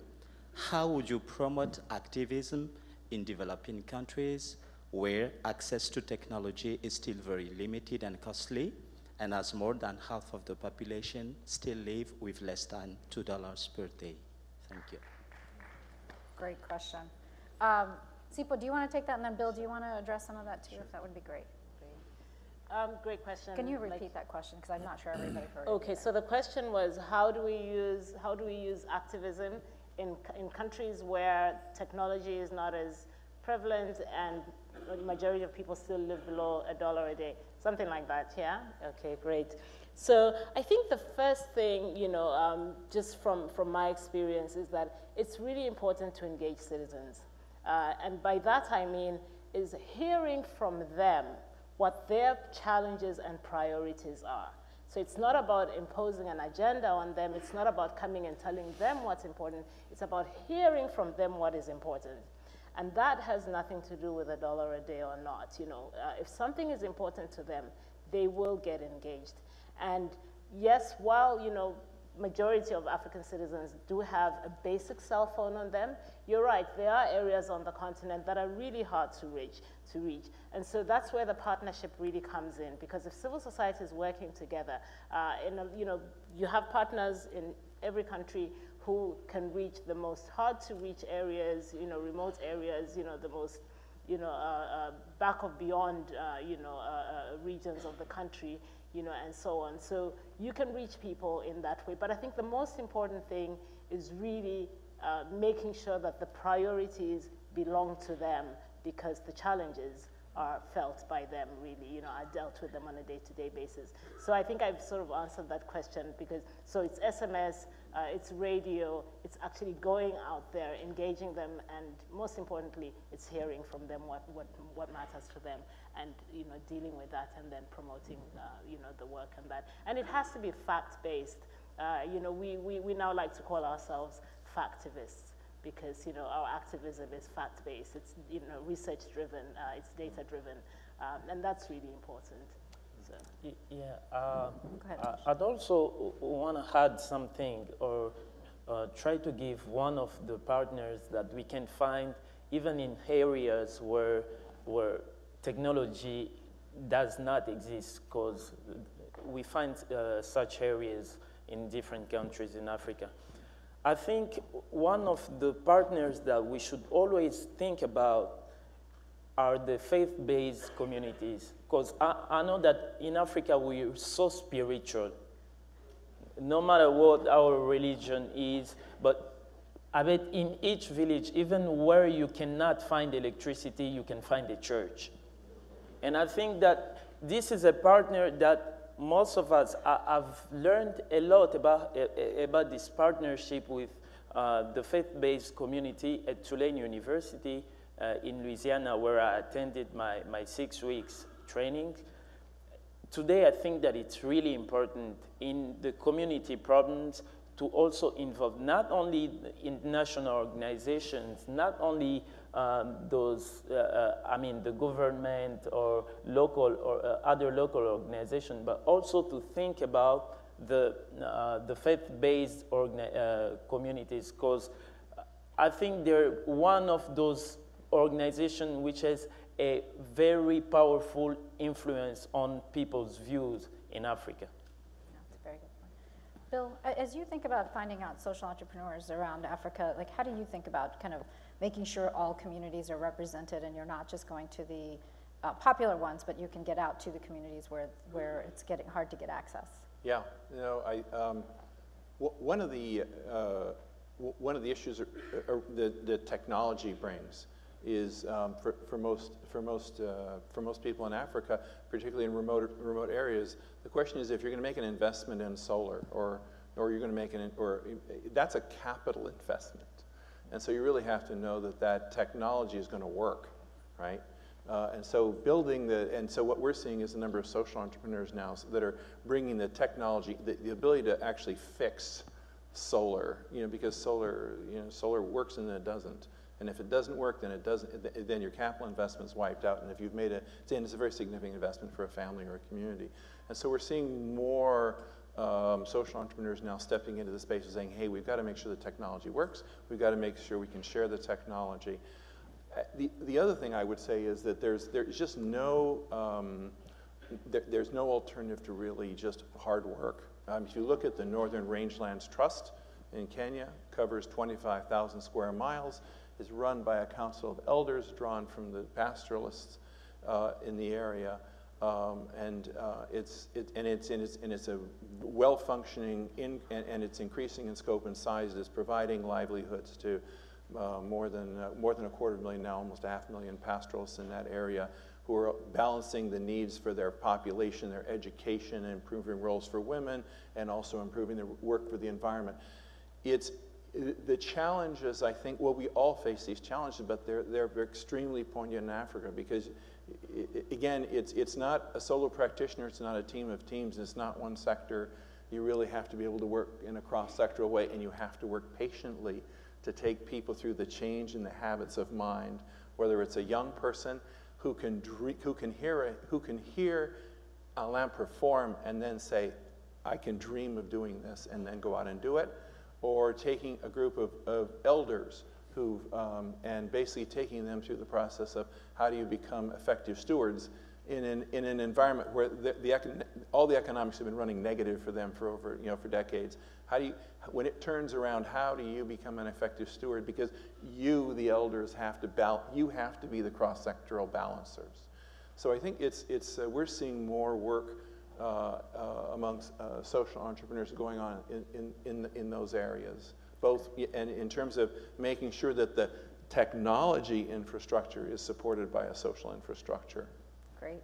How would you promote activism in developing countries where access to technology is still very limited and costly, and as more than half of the population still live with less than $2 per day? Thank you. Great question. Um, Sipho, do you want to take that? And then Bill, do you want to address some of that too? If that would be great. Um, great question. Can you Like- repeat that question? Because I'm not sure everybody heard it. Okay, so the question was how do we use how do we use activism in in countries where technology is not as prevalent and the majority of people still live below a dollar a day, something like that. Yeah. Okay, great. So I think the first thing, you know, um, just from from my experience, is that it's really important to engage citizens, uh, and by that I mean is hearing from them what their challenges and priorities are. So it's not about imposing an agenda on them. It's not about coming and telling them what's important. It's about hearing from them what is important. And that has nothing to do with a dollar a day or not. You know, uh, if something is important to them, they will get engaged. And yes, while, you know, majority of African citizens do have a basic cell phone on them, you're right, there are areas on the continent that are really hard to reach, to reach. And so that's where the partnership really comes in, because if civil society is working together, uh, a, you know, you have partners in every country who can reach the most hard to reach areas, you know, remote areas, you know, the most you know, uh, uh, back of beyond, uh, you know, uh, uh, regions of the country, you know, and so on. So you can reach people in that way. But I think the most important thing is really uh, making sure that the priorities belong to them because the challenges are felt by them really, you know, are dealt with them on a day-to-day basis. So I think I've sort of answered that question because, so it's SMS, uh, it's radio, it's actually going out there, engaging them, and most importantly, it's hearing from them what, what, what matters to them and, you know, dealing with that and then promoting, uh, you know, the work and that. And it has to be fact-based. Uh, you know, we, we, we now like to call ourselves factivists because you know our activism is fact-based, it's you know research-driven, uh, it's data-driven, um, and that's really important. So. Y- Yeah, uh, ahead, I- I'd also want to add something or uh, try to give one of the partners that we can find even in areas where, where technology does not exist because we find uh, such areas in different countries in Africa. I think one of the partners that we should always think about are the faith-based communities. Because I, I know that in Africa we're so spiritual, no matter what our religion is, but I bet in each village, even where you cannot find electricity, you can find a church. And I think that this is a partner that most of us have learned a lot about, about this partnership with uh, the faith-based community at Tulane University uh, in Louisiana, where I attended my, my six weeks training. Today, I think that it's really important in the community problems to also involve not only international organizations, not only um, those, uh, uh, I mean, the government or local or uh, other local organization, but also to think about the, the faith-based communities, because I think they're one of those organizations which has a very powerful influence on people's views in Africa. That's a very good point. Bill, as you think about finding out social entrepreneurs around Africa, like how do you think about kind of making sure all communities are represented and you're not just going to the uh, popular ones, but you can get out to the communities where, where it's getting hard to get access? Yeah, you know, I, um, one of the, uh, one of the issues that, that technology brings is um, for, for most, for, most, uh, for most people in Africa, particularly in remote, remote areas, the question is if you're going to make an investment in solar or, or you're going to make an, or that's a capital investment. And so you really have to know that that technology is going to work, right? Uh, and so building the, and so what we're seeing is a number of social entrepreneurs now that are bringing the technology, the, the ability to actually fix solar, you know, because solar, you know, solar works and then it doesn't. And if it doesn't work, then it doesn't, then your capital investment is wiped out. And if you've made it, then it's a very significant investment for a family or a community. And so we're seeing more um, social entrepreneurs now stepping into the space and saying, hey, we've got to make sure the technology works. We've got to make sure we can share the technology. Uh, the, the other thing I would say is that there's, there's just no, um, there, there's no alternative to really just hard work. Um, if you look at the Northern Rangelands Trust in Kenya, covers 25,000 square miles, is run by a council of elders drawn from the pastoralists uh, in the area. Um, and, uh, it's, it, and, it's, and, it's, and it's a well-functioning, and, and it's increasing in scope and size. It's providing livelihoods to uh, more, than, uh, more than a quarter million now, almost a half million pastoralists in that area who are balancing the needs for their population, their education, and improving roles for women, and also improving the work for the environment. It's, the challenges, I think, well, we all face these challenges, but they're, they're extremely poignant in Africa because again, it's, it's not a solo practitioner, it's not a team of teams, it's not one sector. You really have to be able to work in a cross-sectoral way, and you have to work patiently to take people through the change in the habits of mind, whether it's a young person who can, who can, hear, a, who can hear Alain perform and then say, I can dream of doing this, and then go out and do it, or taking a group of, of elders who, um, and basically taking them through the process of how do you become effective stewards in an, in an environment where the, the all the economics have been running negative for them for over, you know, for decades. How do you, when it turns around, how do you become an effective steward? Because you, the elders, have to, bal- you have to be the cross-sectoral balancers. So I think it's, it's, uh, we're seeing more work uh, uh, amongst uh, social entrepreneurs going on in, in, in, in those areas both and in terms of making sure that the technology infrastructure is supported by a social infrastructure. Great.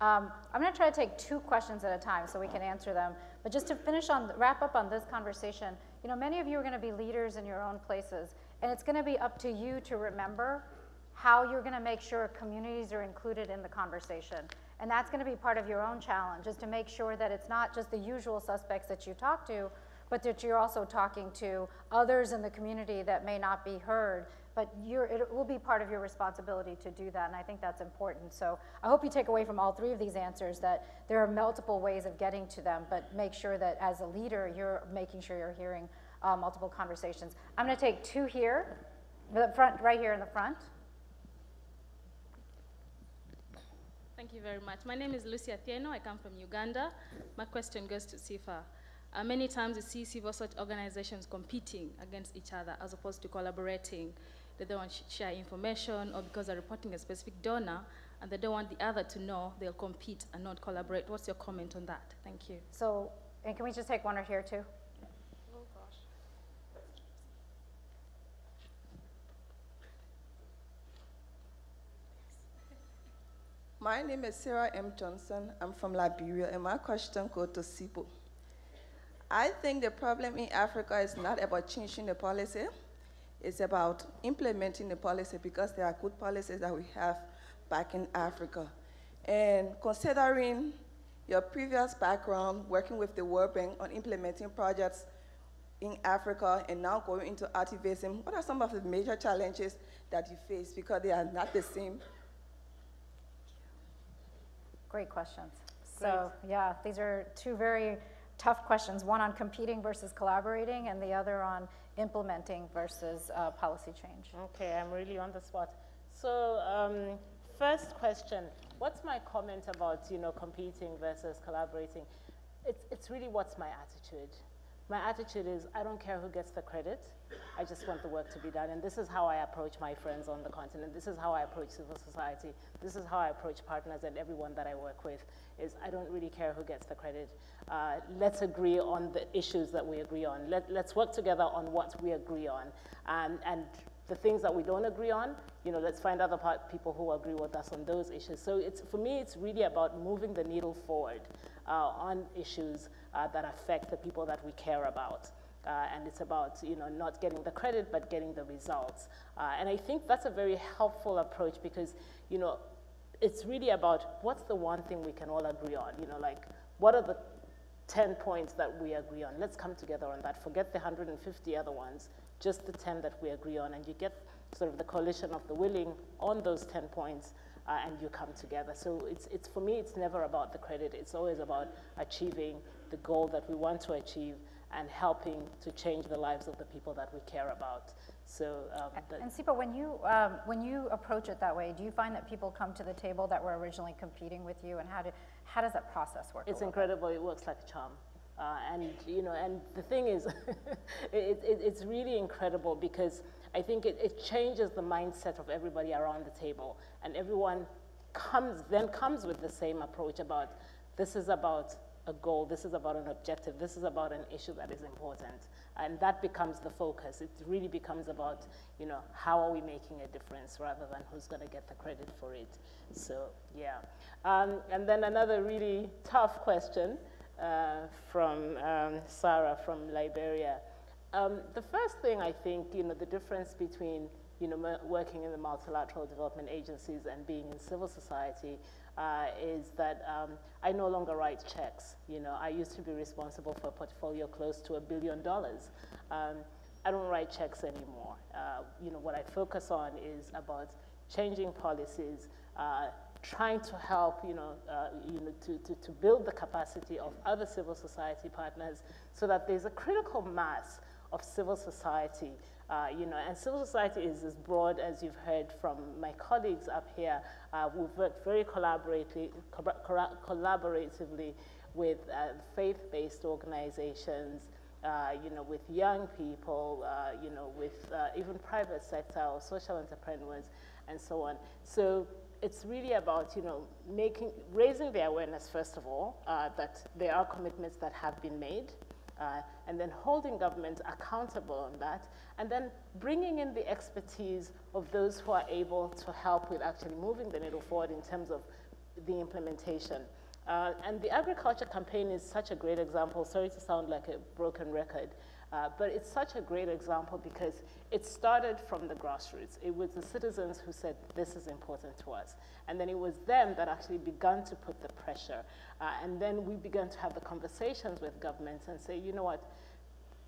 Um, I'm going to try to take two questions at a time so we can answer them. But just to finish on, wrap up on this conversation, you know, many of you are going to be leaders in your own places, and it's going to be up to you to remember how you're going to make sure communities are included in the conversation. And that's going to be part of your own challenge, is to make sure that it's not just the usual suspects that you talk to, but that you're also talking to others in the community that may not be heard. But it will be part of your responsibility to do that, and I think that's important. So I hope you take away from all three of these answers that there are multiple ways of getting to them, but make sure that as a leader, you're making sure you're hearing uh, multiple conversations. I'm going to take two here, the front, right here in the front. Thank you very much. My name is Lucia Thieno. I come from Uganda. My question goes to Sipho. Uh, many times we see civil society organizations competing against each other as opposed to collaborating. They don't want to share information or because they're reporting a specific donor and they don't want the other to know they'll compete and not collaborate. What's your comment on that? Thank you. So, and can we just take one or here too? Oh gosh. My name is Sarah M. Johnson. I'm from Liberia, and my question goes to Sipho. I think the problem in Africa is not about changing the policy, it's about implementing the policy because there are good policies that we have back in Africa. And considering your previous background working with the World Bank on implementing projects in Africa and now going into activism, what are some of the major challenges that you face because they are not the same? Great questions. So, yeah, these are two very tough questions, one on competing versus collaborating, and the other on implementing versus uh, policy change. Okay, I'm really on the spot. So, um, first question, what's my comment about, you know, competing versus collaborating? It's, it's really what's my attitude. My attitude is I don't care who gets the credit. I just want the work to be done. And this is how I approach my friends on the continent. This is how I approach civil society. This is how I approach partners and everyone that I work with is I don't really care who gets the credit. Uh, let's agree on the issues that we agree on. Let, let's work together on what we agree on. Um, and the things that we don't agree on, you know, let's find other part, people who agree with us on those issues. So it's, for me, it's really about moving the needle forward uh, on issues that affect the people that we care about. Uh, and it's about you know not getting the credit but getting the results. Uh, and I think that's a very helpful approach because you know it's really about what's the one thing we can all agree on. You know, like what are the 10 points that we agree on? Let's come together on that. Forget the 150 other ones, just the 10 that we agree on, and you get sort of the coalition of the willing on those 10 points. Uh, and you come together. So it's, it's, for me, it's never about the credit. It's always about achieving the goal that we want to achieve and helping to change the lives of the people that we care about. So, um, and Sipho, when you um, when you approach it that way, do you find that people come to the table that were originally competing with you, and how do how does that process work? It's incredible. Bit? It works like a charm. Uh, and you know, and the thing is, (laughs) it, it, it's really incredible because I think it, it changes the mindset of everybody around the table, and everyone comes then comes with the same approach about this is about a goal, this is about an objective, this is about an issue that is important. And that becomes the focus. It really becomes about, you know, how are we making a difference rather than who's going to get the credit for it. So, yeah. Um, and then another really tough question uh, from um, Sarah from Liberia. Um, the first thing I think, you know, the difference between, you know, working in the multilateral development agencies and being in civil society uh, is that um, I no longer write checks. You know, I used to be responsible for a portfolio close to a billion dollars. Um, I don't write checks anymore. Uh, you know, what I focus on is about changing policies, uh, trying to help, you know, uh, you know to, to, to build the capacity of other civil society partners so that there's a critical mass of civil society uh, you know, and civil society is as broad as you've heard from my colleagues up here. Uh, we've worked very collaboratively, collaboratively with uh, faith-based organizations, uh, you know, with young people, uh, you know, with uh, even private sector or social entrepreneurs and so on. So it's really about, you know, making, raising the awareness, first of all, that there are commitments that have been made, uh, and then holding government accountable on that, and then bringing in the expertise of those who are able to help with actually moving the needle forward in terms of the implementation. Uh, and the agriculture campaign is such a great example. Sorry to sound like a broken record, uh, but it's such a great example because it started from the grassroots. It was the citizens who said, this is important to us. And then it was them that actually began to put the pressure. Uh, and then we began to have the conversations with governments and say, you know what,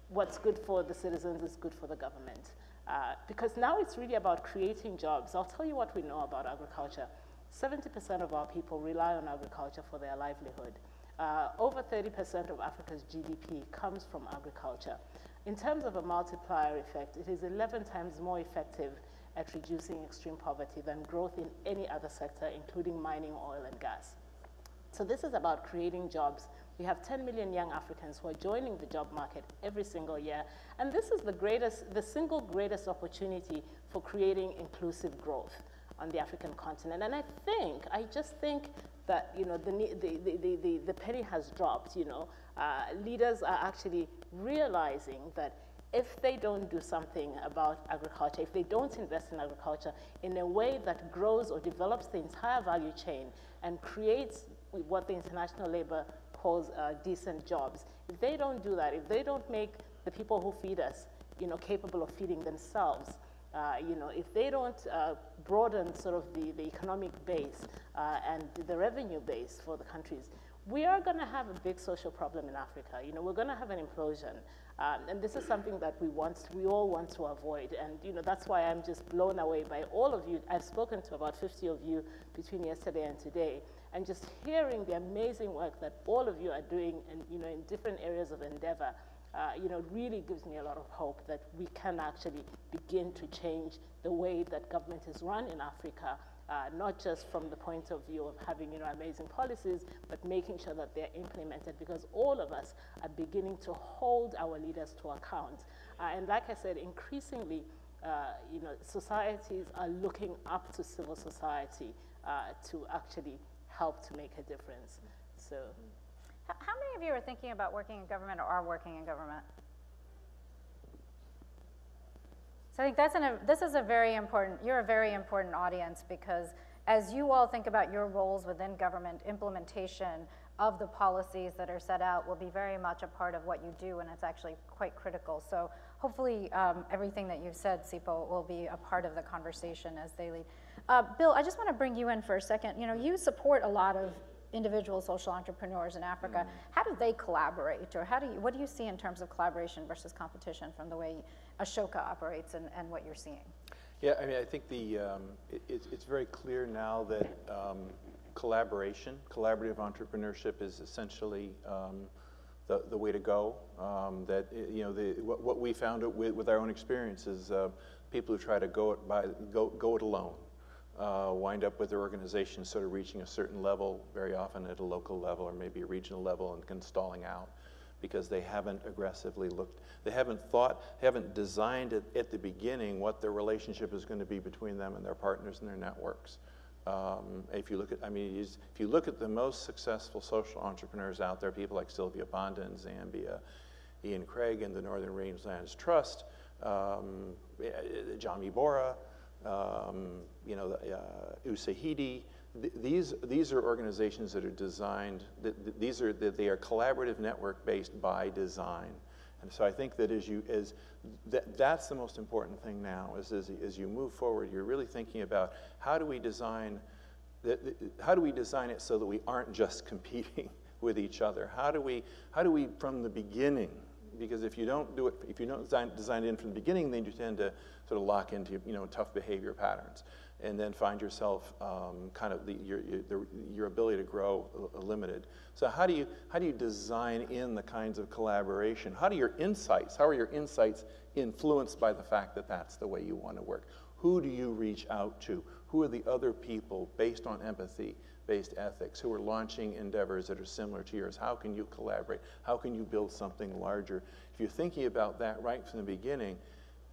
what's good for the citizens is good for the government. Uh, because now it's really about creating jobs. I'll tell you what we know about agriculture. 70% of our people rely on agriculture for their livelihood. Uh, over 30% of Africa's GDP comes from agriculture. In terms of a multiplier effect, it is 11 times more effective at reducing extreme poverty than growth in any other sector, including mining, oil, and gas. So this is about creating jobs. We have 10 million young Africans who are joining the job market every single year. And this is the greatest, the single greatest opportunity for creating inclusive growth on the African continent. And I think, I just think that you know, the, the, the, the, the penny has dropped. You know, uh, leaders are actually realizing that if they don't do something about agriculture, if they don't invest in agriculture in a way that grows or develops the entire value chain and creates what the international labor calls uh, decent jobs, if they don't do that, if they don't make the people who feed us, you know, capable of feeding themselves, uh, you know, if they don't uh, broaden sort of the, the economic base uh, and the revenue base for the countries, we are going to have a big social problem in Africa. You know, we're going to have an implosion. Um, and this is something that we want, we all want to avoid. And, you know, that's why I'm just blown away by all of you. I've spoken to about 50 of you between yesterday and today. And just hearing the amazing work that all of you are doing and, you know, in different areas of endeavor, uh, you know, really gives me a lot of hope that we can actually begin to change the way that government is run in Africa uh, not just from the point of view of having you know, amazing policies, but making sure that they're implemented because all of us are beginning to hold our leaders to account. Uh, and like I said, increasingly, uh, you know, societies are looking up to civil society uh, to actually help to make a difference. So. How many of you are thinking about working in government or are working in government? So I think that's an, this is a very important, you're a very important audience because as you all think about your roles within government, implementation of the policies that are set out will be very much a part of what you do and it's actually quite critical. So hopefully um, everything that you've said, Sipho, will be a part of the conversation as they lead. Uh, Bill, I just want to bring you in for a second. You know, you support a lot of individual social entrepreneurs in Africa. Mm. How do they collaborate, or how do you, what do you see in terms of collaboration versus competition from the way Ashoka operates and, and what you're seeing? Yeah, I mean, I think the um, it, it's very clear now that um, collaboration, collaborative entrepreneurship, is essentially um, the, the way to go. Um, that you know, the, what, what we found with, with our own experience is uh, people who try to go it by go, go it alone uh, wind up with their organization sort of reaching a certain level, very often at a local level or maybe a regional level, and stalling out because they haven't aggressively looked, they haven't thought, they haven't designed it at the beginning what their relationship is going to be between them and their partners and their networks. Um, if you look at, I mean, if you look at the most successful social entrepreneurs out there, people like Sylvia Banda in Zambia, Ian Craig in the Northern Rangelands Trust, um, Jamii Bora, um, you know, uh, USAID. Th these, these are organizations that are designed, th these are, they are collaborative network based by design. And so I think that as you, as, th that's the most important thing now, is as, as you move forward, you're really thinking about how do we design, how do we design it so that we aren't just (laughs) competing with each other? How do we, how do we from the beginning, because if you don't do it, if you don't design, design it in from the beginning, then you tend to sort of lock into you know tough behavior patterns, and then find yourself um, kind of the, your, your, your ability to grow limited. So how do you how do you design in the kinds of collaboration? How do your insights? How are your insights influenced by the fact that that's the way you want to work? Who do you reach out to? Who are the other people based on empathy? based ethics who are launching endeavors that are similar to yours. How can you collaborate? How can you build something larger? If you're thinking about that right from the beginning,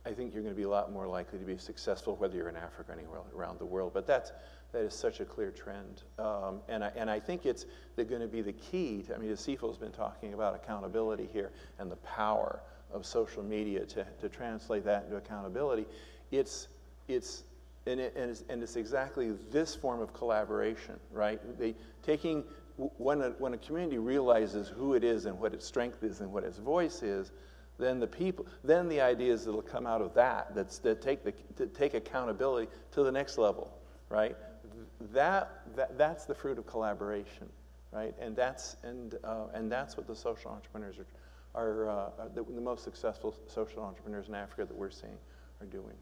I think you're going to be a lot more likely to be successful whether you're in Africa or anywhere around the world. But that's, that is such a clear trend. Um, and, I, and I think it's going to be the key. To, I mean, Sipho's been talking about accountability here and the power of social media to, to translate that into accountability. It's, it's and, it, and, it's, and it's exactly this form of collaboration, right? They, taking, when a, when a community realizes who it is and what its strength is and what its voice is, then the people, then the ideas that'll come out of that, that's, that take, the, that take accountability to the next level, right? That, that, that's the fruit of collaboration, right? And that's, and, uh, and that's what the social entrepreneurs are, are, uh, the, the most successful social entrepreneurs in Africa that we're seeing are doing.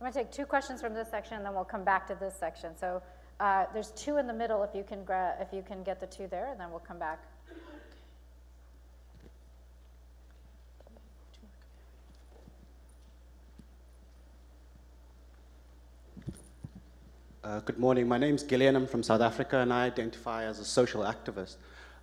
I'm going to take two questions from this section, and then we'll come back to this section. So uh, there's two in the middle if you can if you can get the two there, and then we'll come back. Uh, good morning. My name is Gillian. I'm from South Africa, and I identify as a social activist.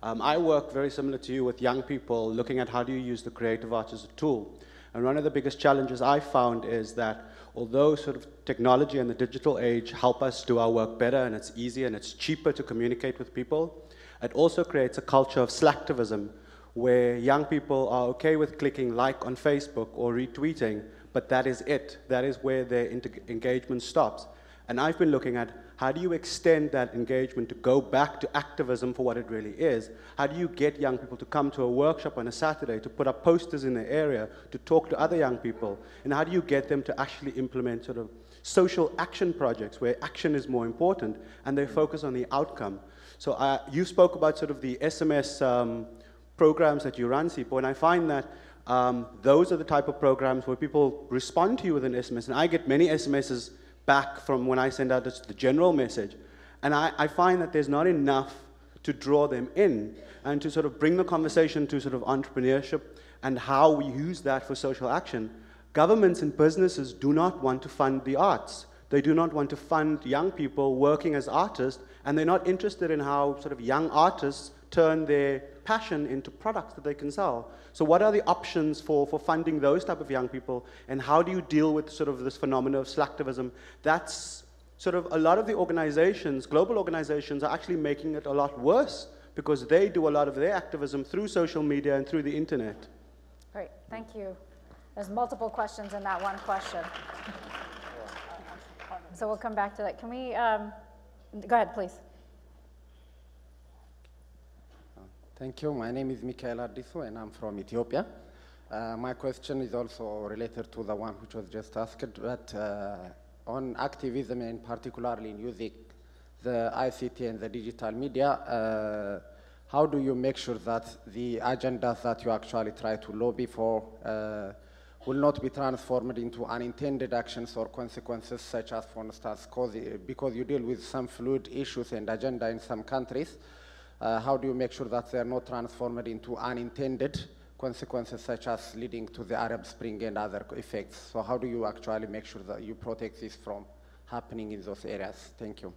Um, I work very similar to you with young people, looking at how do you use the creative arts as a tool. And one of the biggest challenges I found is that although sort of technology and the digital age help us do our work better and it's easier and it's cheaper to communicate with people, it also creates a culture of slacktivism where young people are okay with clicking like on Facebook or retweeting, but that is it. That is where their engagement stops. And I've been looking at how do you extend that engagement to go back to activism for what it really is? How do you get young people to come to a workshop on a Saturday, to put up posters in the area, to talk to other young people? And how do you get them to actually implement sort of social action projects where action is more important and they focus on the outcome? So uh, you spoke about sort of the SMS um, programs that you run, Sipho, and I find that um, those are the type of programs where people respond to you with an SMS. And I get many SMSs back from when I send out the general message. And I, I find that there's not enough to draw them in and to sort of bring the conversation to sort of entrepreneurship and how we use that for social action. Governments and businesses do not want to fund the arts. They do not want to fund young people working as artists, and they're not interested in how sort of young artists turn their passion into products that they can sell. So what are the options for, for funding those type of young people, and how do you deal with sort of this phenomenon of slacktivism? That's sort of a lot of the organizations, global organizations, are actually making it a lot worse because they do a lot of their activism through social media and through the internet. Great, thank you. There's multiple questions in that one question. (laughs) So we'll come back to that. Can we, um, go ahead, please. Thank you. My name is Mikael Ardisu, and I'm from Ethiopia. Uh, my question is also related to the one which was just asked, but uh, on activism and particularly in using the ICT and the digital media, uh, how do you make sure that the agendas that you actually try to lobby for uh, will not be transformed into unintended actions or consequences such as, for instance, because you deal with some fluid issues and agenda in some countries, uh, how do you make sure that they are not transformed into unintended consequences such as leading to the Arab Spring and other effects? So how do you actually make sure that you protect this from happening in those areas? Thank you.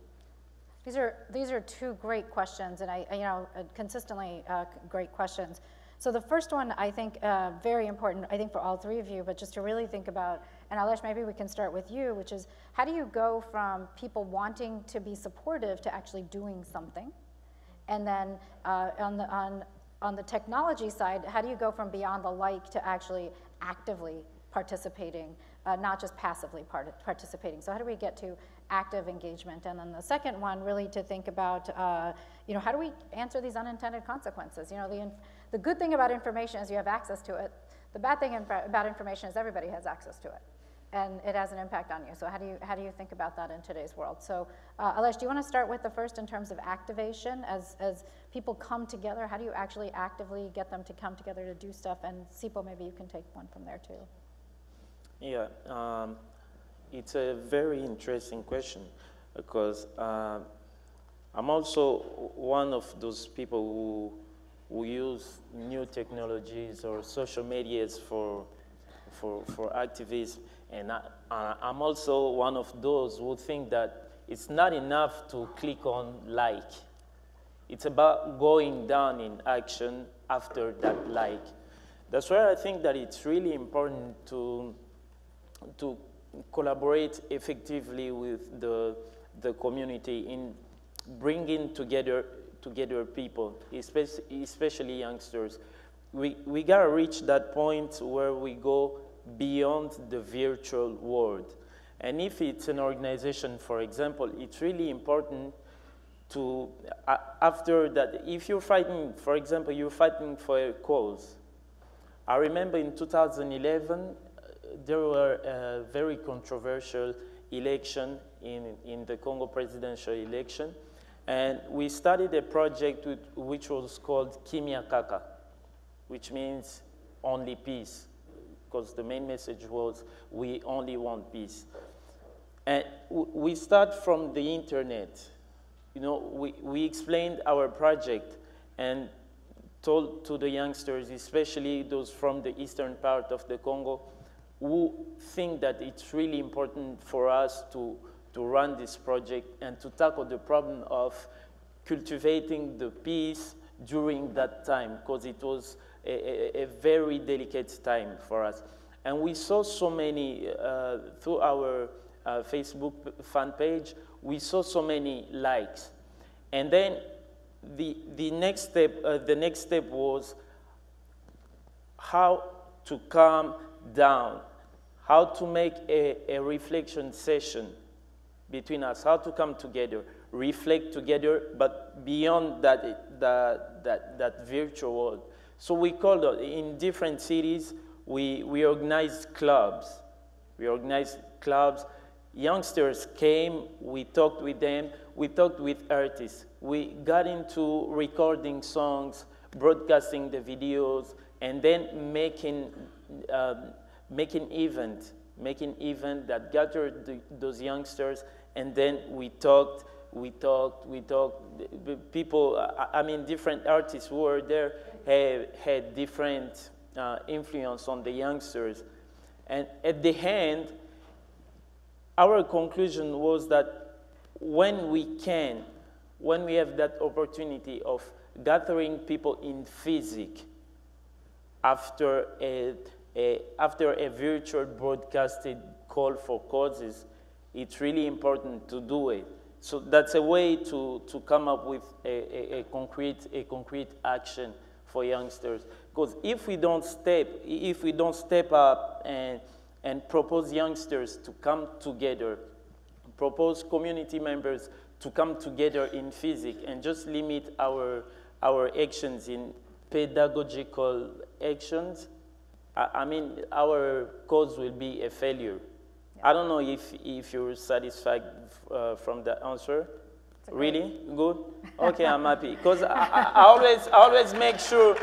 These are, these are two great questions, and I, you know, uh, consistently uh, great questions. So the first one, I think, uh, very important, I think for all three of you, but just to really think about, and Alesh, maybe we can start with you, which is how do you go from people wanting to be supportive to actually doing something? And then uh, on, the, on, on the technology side, how do you go from beyond the like to actually actively participating, uh, not just passively part participating? So how do we get to active engagement? And then the second one, really to think about, uh, you know, how do we answer these unintended consequences? You know, the, the good thing about information is you have access to it. The bad thing about information is everybody has access to it and it has an impact on you. So how do you, how do you think about that in today's world? So uh, Alesh, do you want to start with the first in terms of activation? As, as people come together, how do you actually actively get them to come together to do stuff? And Sipho, maybe you can take one from there too. Yeah, um, it's a very interesting question because uh, I'm also one of those people who, who use new technologies or social medias for, for, for activism. And I, I'm also one of those who think that it's not enough to click on like. It's about going down in action after that like. That's why I think that it's really important to, to collaborate effectively with the, the community in bringing together, together people, especially, especially youngsters. We, we got to reach that point where we go beyond the virtual world. And if it's an organization, for example, it's really important to, uh, after that, if you're fighting, for example, you're fighting for a cause. I remember in 2011, uh, there were a very controversial election in, in the Congo presidential election. And we started a project with, which was called Kimia Kaka, which means only peace because the main message was we only want peace. And we start from the internet. You know, we, we explained our project and told to the youngsters, especially those from the eastern part of the Congo, who think that it's really important for us to, to run this project and to tackle the problem of cultivating the peace during that time, because it was a, a, very delicate time for us. And we saw so many, uh, through our uh, Facebook fan page, we saw so many likes. And then the, the, next, step, uh, the next step was how to calm down, how to make a, a reflection session between us, how to come together, reflect together, but beyond that, that, that, that virtual world. So we called in different cities, we, we organized clubs. We organized clubs youngsters came, we talked with them, we talked with artists. We got into recording songs, broadcasting the videos, and then making, um, making event, making event that gathered the, those youngsters, and then we talked, we talked, we talked. People, I mean, different artists were there had, had different uh, influence on the youngsters. And at the end, our conclusion was that when we can, when we have that opportunity of gathering people in physic after a, a, after a virtual broadcasted call for causes, it's really important to do it. So that's a way to, to come up with a, a, a concrete, a concrete action for youngsters. Because if we don't step, if we don't step up and, and propose youngsters to come together, propose community members to come together in physics and just limit our, our actions in pedagogical actions, I, I mean, our cause will be a failure. I don't know if, if you're satisfied uh, from the answer. Really? Good? (laughs) Okay, I'm happy. Because I, I, I, always, I always make sure,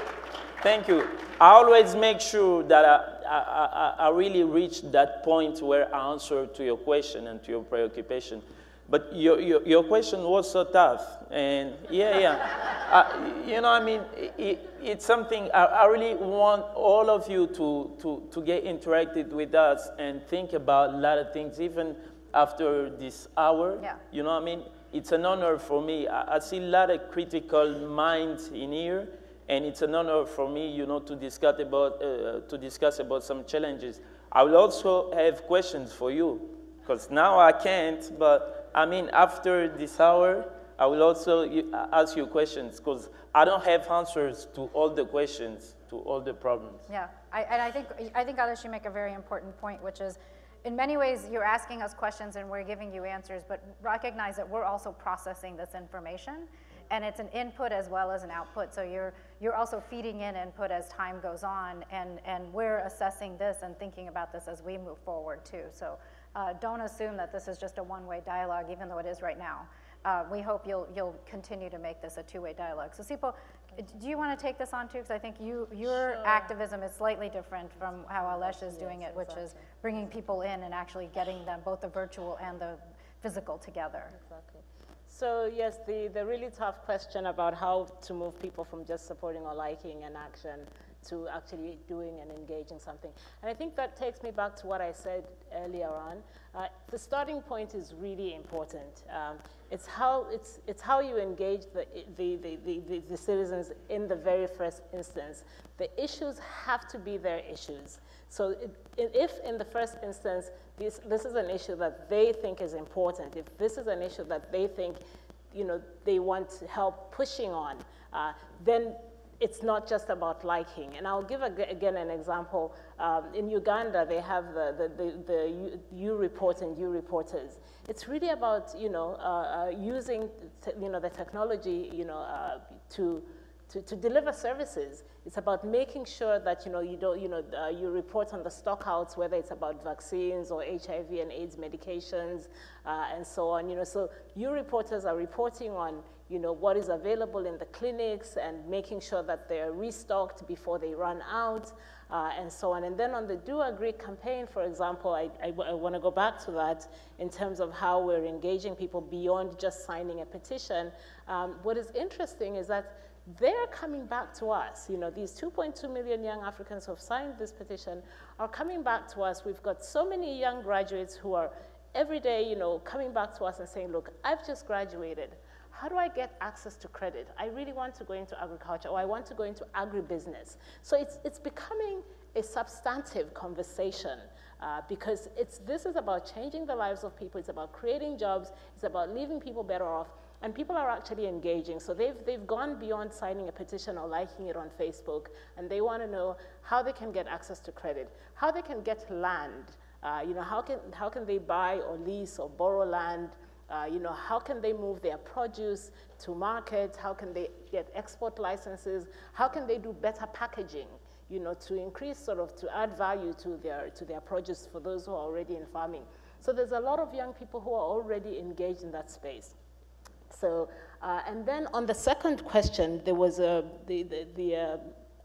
thank you, I always make sure that I, I, I, really reach that point where I answer to your question and to your preoccupation. But your, your, your question was so tough. And yeah, yeah. (laughs) uh, you know, I mean, it, it's something I, I, really want all of you to, to, to get interacted with us and think about a lot of things, even after this hour. Yeah. You know, what I mean, it's an honor for me. I, I see a lot of critical minds in here, and it's an honor for me, you know, to discuss about, uh, to discuss about some challenges. I will also have questions for you, because now I can't, but I mean, after this hour, I will also ask you questions because I don't have answers to all the questions, to all the problems. Yeah, I, and I think, I think Alex, you make a very important point, which is in many ways you're asking us questions and we're giving you answers, but recognize that we're also processing this information and it's an input as well as an output. So you're, you're also feeding in input as time goes on and, and we're assessing this and thinking about this as we move forward too. So uh, don't assume that this is just a one-way dialogue, even though it is right now. Uh, we hope you'll, you'll continue to make this a two-way dialogue. So Sipho, do you want to take this on too? Because I think you, your sure. activism is slightly different from how Alesh is doing yes, it, which exactly. is bringing people in and actually getting them, both the virtual and the physical together. Exactly. So yes, the, the really tough question about how to move people from just supporting or liking an action to actually doing and engaging something. And I think that takes me back to what I said earlier on. Uh, the starting point is really important. Um, it's, how, it's, it's how you engage the, the, the, the, the citizens in the very first instance. The issues have to be their issues. So it, if in the first instance, this, this is an issue that they think is important, if this is an issue that they think you know, they want help pushing on, uh, then it's not just about liking. And I'll give again an example. Um, in Uganda, they have the, the, the, the you, report and U-reporters. It's really about, you know, uh, uh, using, you know, the technology, you know, uh, to, to, to, deliver services. It's about making sure that, you know, you don't, you know, uh, you report on the stockouts, whether it's about vaccines or HIV and AIDS medications uh, and so on, you know. So U-reporters are reporting on, you know, what is available in the clinics and making sure that they're restocked before they run out uh, and so on. And then on the Do Agric campaign, for example, I, I, I want to go back to that in terms of how we're engaging people beyond just signing a petition. Um, what is interesting is that they're coming back to us. You know, these 2.2 million young Africans who have signed this petition are coming back to us. We've got so many young graduates who are every day, you know, coming back to us and saying, look, I've just graduated how do I get access to credit? I really want to go into agriculture or I want to go into agribusiness. So it's, it's becoming a substantive conversation uh, because it's, this is about changing the lives of people. It's about creating jobs. It's about leaving people better off. And people are actually engaging. So they've, they've gone beyond signing a petition or liking it on Facebook, and they want to know how they can get access to credit, how they can get land. Uh, you know, how can, how can they buy or lease or borrow land uh, you know, how can they move their produce to market? How can they get export licenses? How can they do better packaging, you know, to increase sort of, to add value to their, to their produce for those who are already in farming? So there's a lot of young people who are already engaged in that space. So, uh, and then on the second question, there was a, the, the, the uh,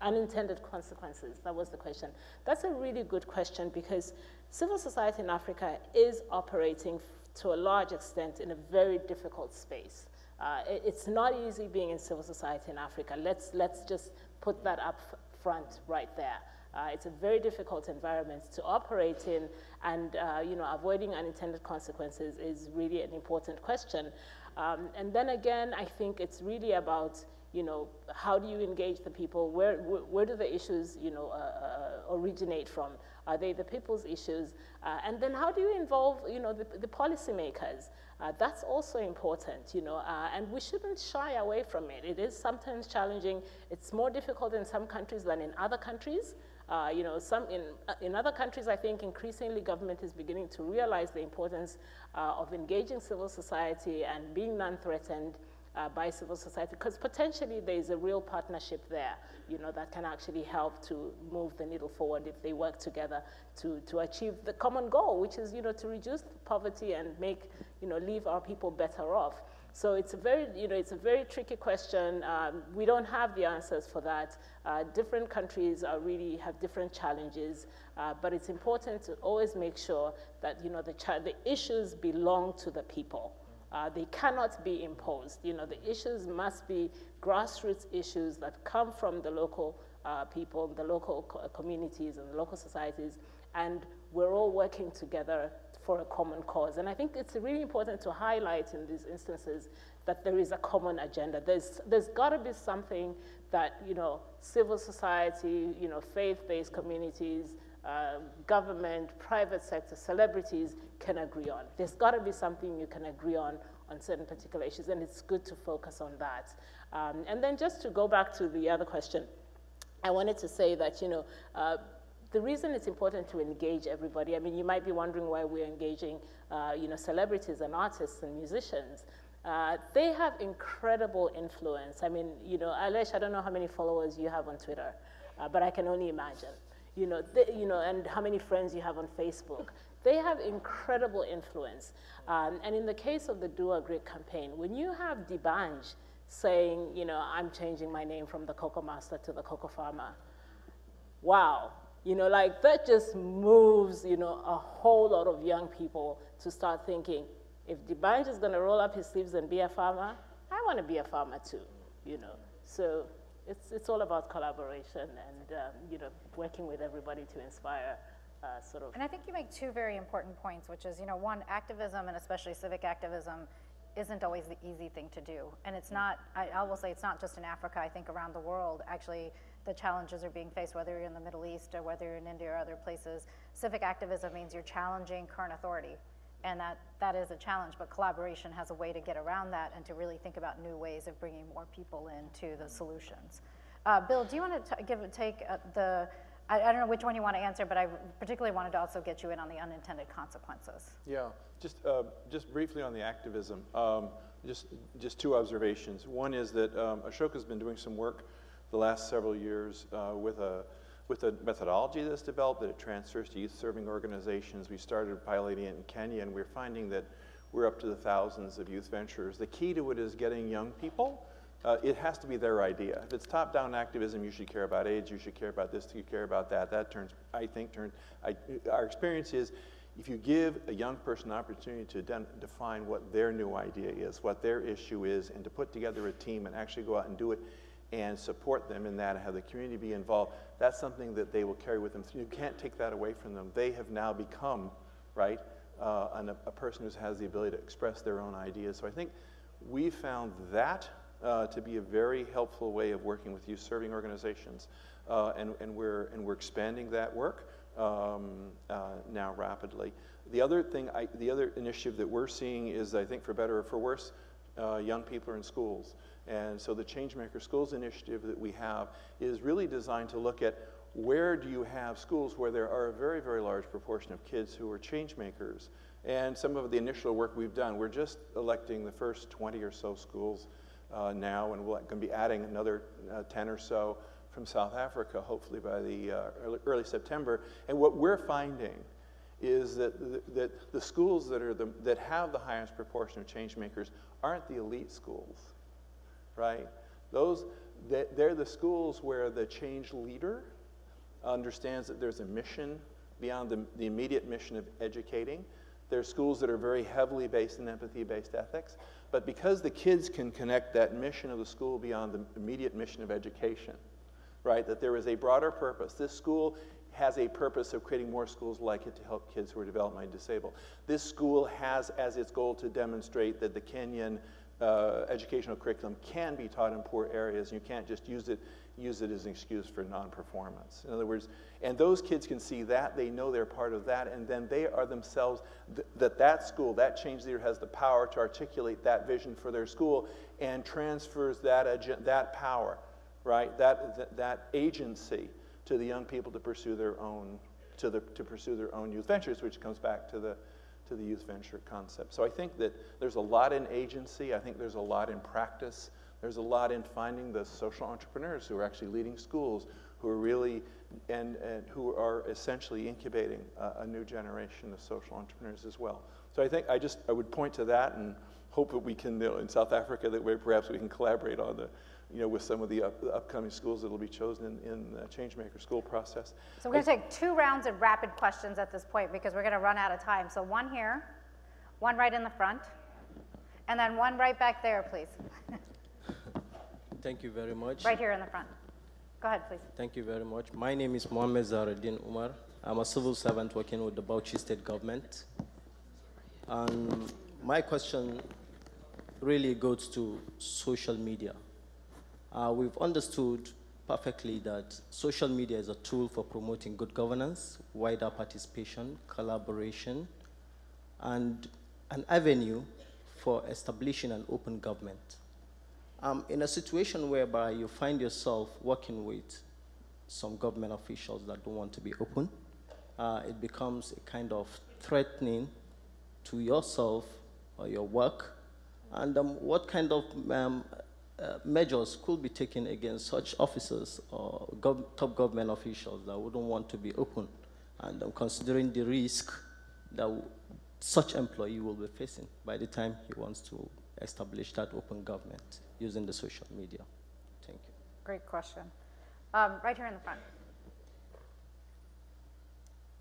unintended consequences. That was the question. That's a really good question because civil society in Africa is operating to a large extent in a very difficult space. Uh, it, it's not easy being in civil society in Africa. Let's, let's just put that up front right there. Uh, it's a very difficult environment to operate in, and uh, you know, avoiding unintended consequences is really an important question. Um, and then again, I think it's really about you know, how do you engage the people? Where, where, where do the issues, you know, uh, uh originate from? Are they the people's issues? Uh, and then how do you involve, you know, the, the policymakers? Uh, that's also important, you know, uh, and we shouldn't shy away from it. It is sometimes challenging. It's more difficult in some countries than in other countries. Uh, you know, some in, uh, in other countries, I think increasingly government is beginning to realize the importance uh, of engaging civil society and being non-threatened uh, by civil society, because potentially there is a real partnership there, you know, that can actually help to move the needle forward if they work together to, to achieve the common goal, which is, you know, to reduce poverty and make, you know, leave our people better off. So it's a very, you know, it's a very tricky question. Um, we don't have the answers for that. Uh, different countries are really have different challenges, uh, but it's important to always make sure that, you know, the, the issues belong to the people. Uh, they cannot be imposed. You know, the issues must be grassroots issues that come from the local uh, people, the local co communities and the local societies, and we're all working together for a common cause. And I think it's really important to highlight in these instances that there is a common agenda. There's, there's got to be something that, you know, civil society, you know, faith-based communities, uh, government, private sector, celebrities can agree on. There's got to be something you can agree on on certain particular issues, and it's good to focus on that. Um, and then just to go back to the other question, I wanted to say that, you know, uh, the reason it's important to engage everybody, I mean, you might be wondering why we're engaging, uh, you know, celebrities and artists and musicians. Uh, they have incredible influence. I mean, you know, Alesh, I don't know how many followers you have on Twitter, uh, but I can only imagine. You know, you know, and how many friends you have on Facebook. They have incredible influence. Um, and in the case of the Do Agric campaign, when you have D'banj saying, you know, I'm changing my name from the Cocoa Master to the Cocoa Farmer, wow, you know, like that just moves, you know, a whole lot of young people to start thinking, if D'banj is going to roll up his sleeves and be a farmer, I want to be a farmer too, you know. So it's, it's all about collaboration and, um, you know, working with everybody to inspire uh, sort of. And I think you make two very important points, which is, you know, one, activism and especially civic activism isn't always the easy thing to do. And it's not, I, I will say it's not just in Africa, I think around the world, actually, the challenges are being faced, whether you're in the Middle East or whether you're in India or other places. Civic activism means you're challenging current authority. And that, that is a challenge, but collaboration has a way to get around that and to really think about new ways of bringing more people into the solutions. Uh, Bill, do you want to give a take uh, the, I, I, don't know which one you want to answer, but I particularly wanted to also get you in on the unintended consequences. Yeah, just, uh, just briefly on the activism, um, just, just two observations. One is that um, Ashoka's been doing some work the last several years uh, with a with a methodology that's developed that it transfers to youth serving organizations. We started piloting it in Kenya and we're finding that we're up to the thousands of youth ventures. The key to it is getting young people. Uh, it has to be their idea. If it's top-down activism, you should care about AIDS, you should care about this, you care about that. That turns, I think, turns, I, our experience is if you give a young person an opportunity to define what their new idea is, what their issue is, and to put together a team and actually go out and do it, and support them in that and have the community be involved, that's something that they will carry with them. You can't take that away from them. They have now become, right, uh, an, a person who has the ability to express their own ideas. So I think we found that uh, to be a very helpful way of working with youth serving organizations. Uh, and, and, we're, and we're expanding that work um, uh, now rapidly. The other thing, I, the other initiative that we're seeing is, I think for better or for worse, uh, young people are in schools. And so the Changemaker Schools initiative that we have is really designed to look at where do you have schools where there are a very, very large proportion of kids who are change makers. And some of the initial work we've done, we're just electing the first 20 or so schools uh, now, and we're going to be adding another uh, 10 or so from South Africa, hopefully by the uh, early, early September. And what we're finding is that, that the schools that, are the, that have the highest proportion of change makers aren't the elite schools, right? Those, they're the schools where the change leader understands that there's a mission beyond the, the immediate mission of educating. There's schools that are very heavily based in empathy-based ethics. But because the kids can connect that mission of the school beyond the immediate mission of education, right, that there is a broader purpose. This school has a purpose of creating more schools like it to help kids who are developmentally disabled. This school has as its goal to demonstrate that the Kenyan uh, educational curriculum can be taught in poor areas. You can't just use it, use it as an excuse for non-performance. In other words, and those kids can see that, they know they're part of that, and then they are themselves, th that that school, that change leader has the power to articulate that vision for their school and transfers that, that power, right, that, that, that agency to the young people to pursue their own, to, the, to pursue their own youth ventures, which comes back to the, to the youth venture concept. So I think that there's a lot in agency. I think there's a lot in practice. There's a lot in finding the social entrepreneurs who are actually leading schools, who are really, and, and who are essentially incubating a, new generation of social entrepreneurs as well. So I think I just, I would point to that and hope that we can, in South Africa, that way perhaps we can collaborate on the, you know, with some of the, up, the upcoming schools that will be chosen in, in the Changemaker school process. So we're going to take two rounds of rapid questions at this point because we're going to run out of time. So one here, one right in the front, and then one right back there, please. (laughs) Thank you very much. Right here in the front. Go ahead, please. Thank you very much. My name is Mohamed Zaruddin Umar. I'm a civil servant working with the Bauchi State Government. And my question really goes to social media. Uh, we've understood perfectly that social media is a tool for promoting good governance, wider participation, collaboration, and an avenue for establishing an open government. Um, in a situation whereby you find yourself working with some government officials that don't want to be open, uh, it becomes a kind of threatening to yourself or your work. And um, what kind of um, uh, measures could be taken against such officers or gov top government officials that wouldn't want to be open and um, considering the risk that such employee will be facing by the time he wants to establish that open government using the social media. Thank you. Great question. Um, right here in the front.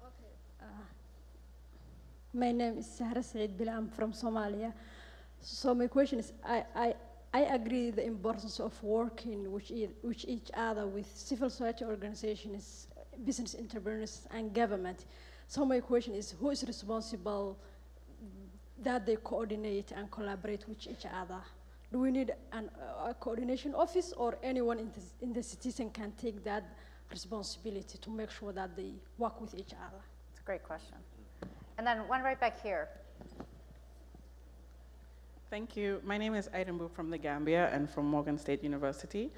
Okay. Uh, my name is Sahra Said Bila. I'm from Somalia. So my question is, I, I I agree the importance of working with, with each other with civil society organizations, business entrepreneurs, and government. So my question is, who is responsible that they coordinate and collaborate with each other? Do we need an, a coordination office or anyone in the, in the citizen can take that responsibility to make sure that they work with each other? It's a great question. And then one right back here. Thank you. My name is Aidenbu from the Gambia and from Morgan State University.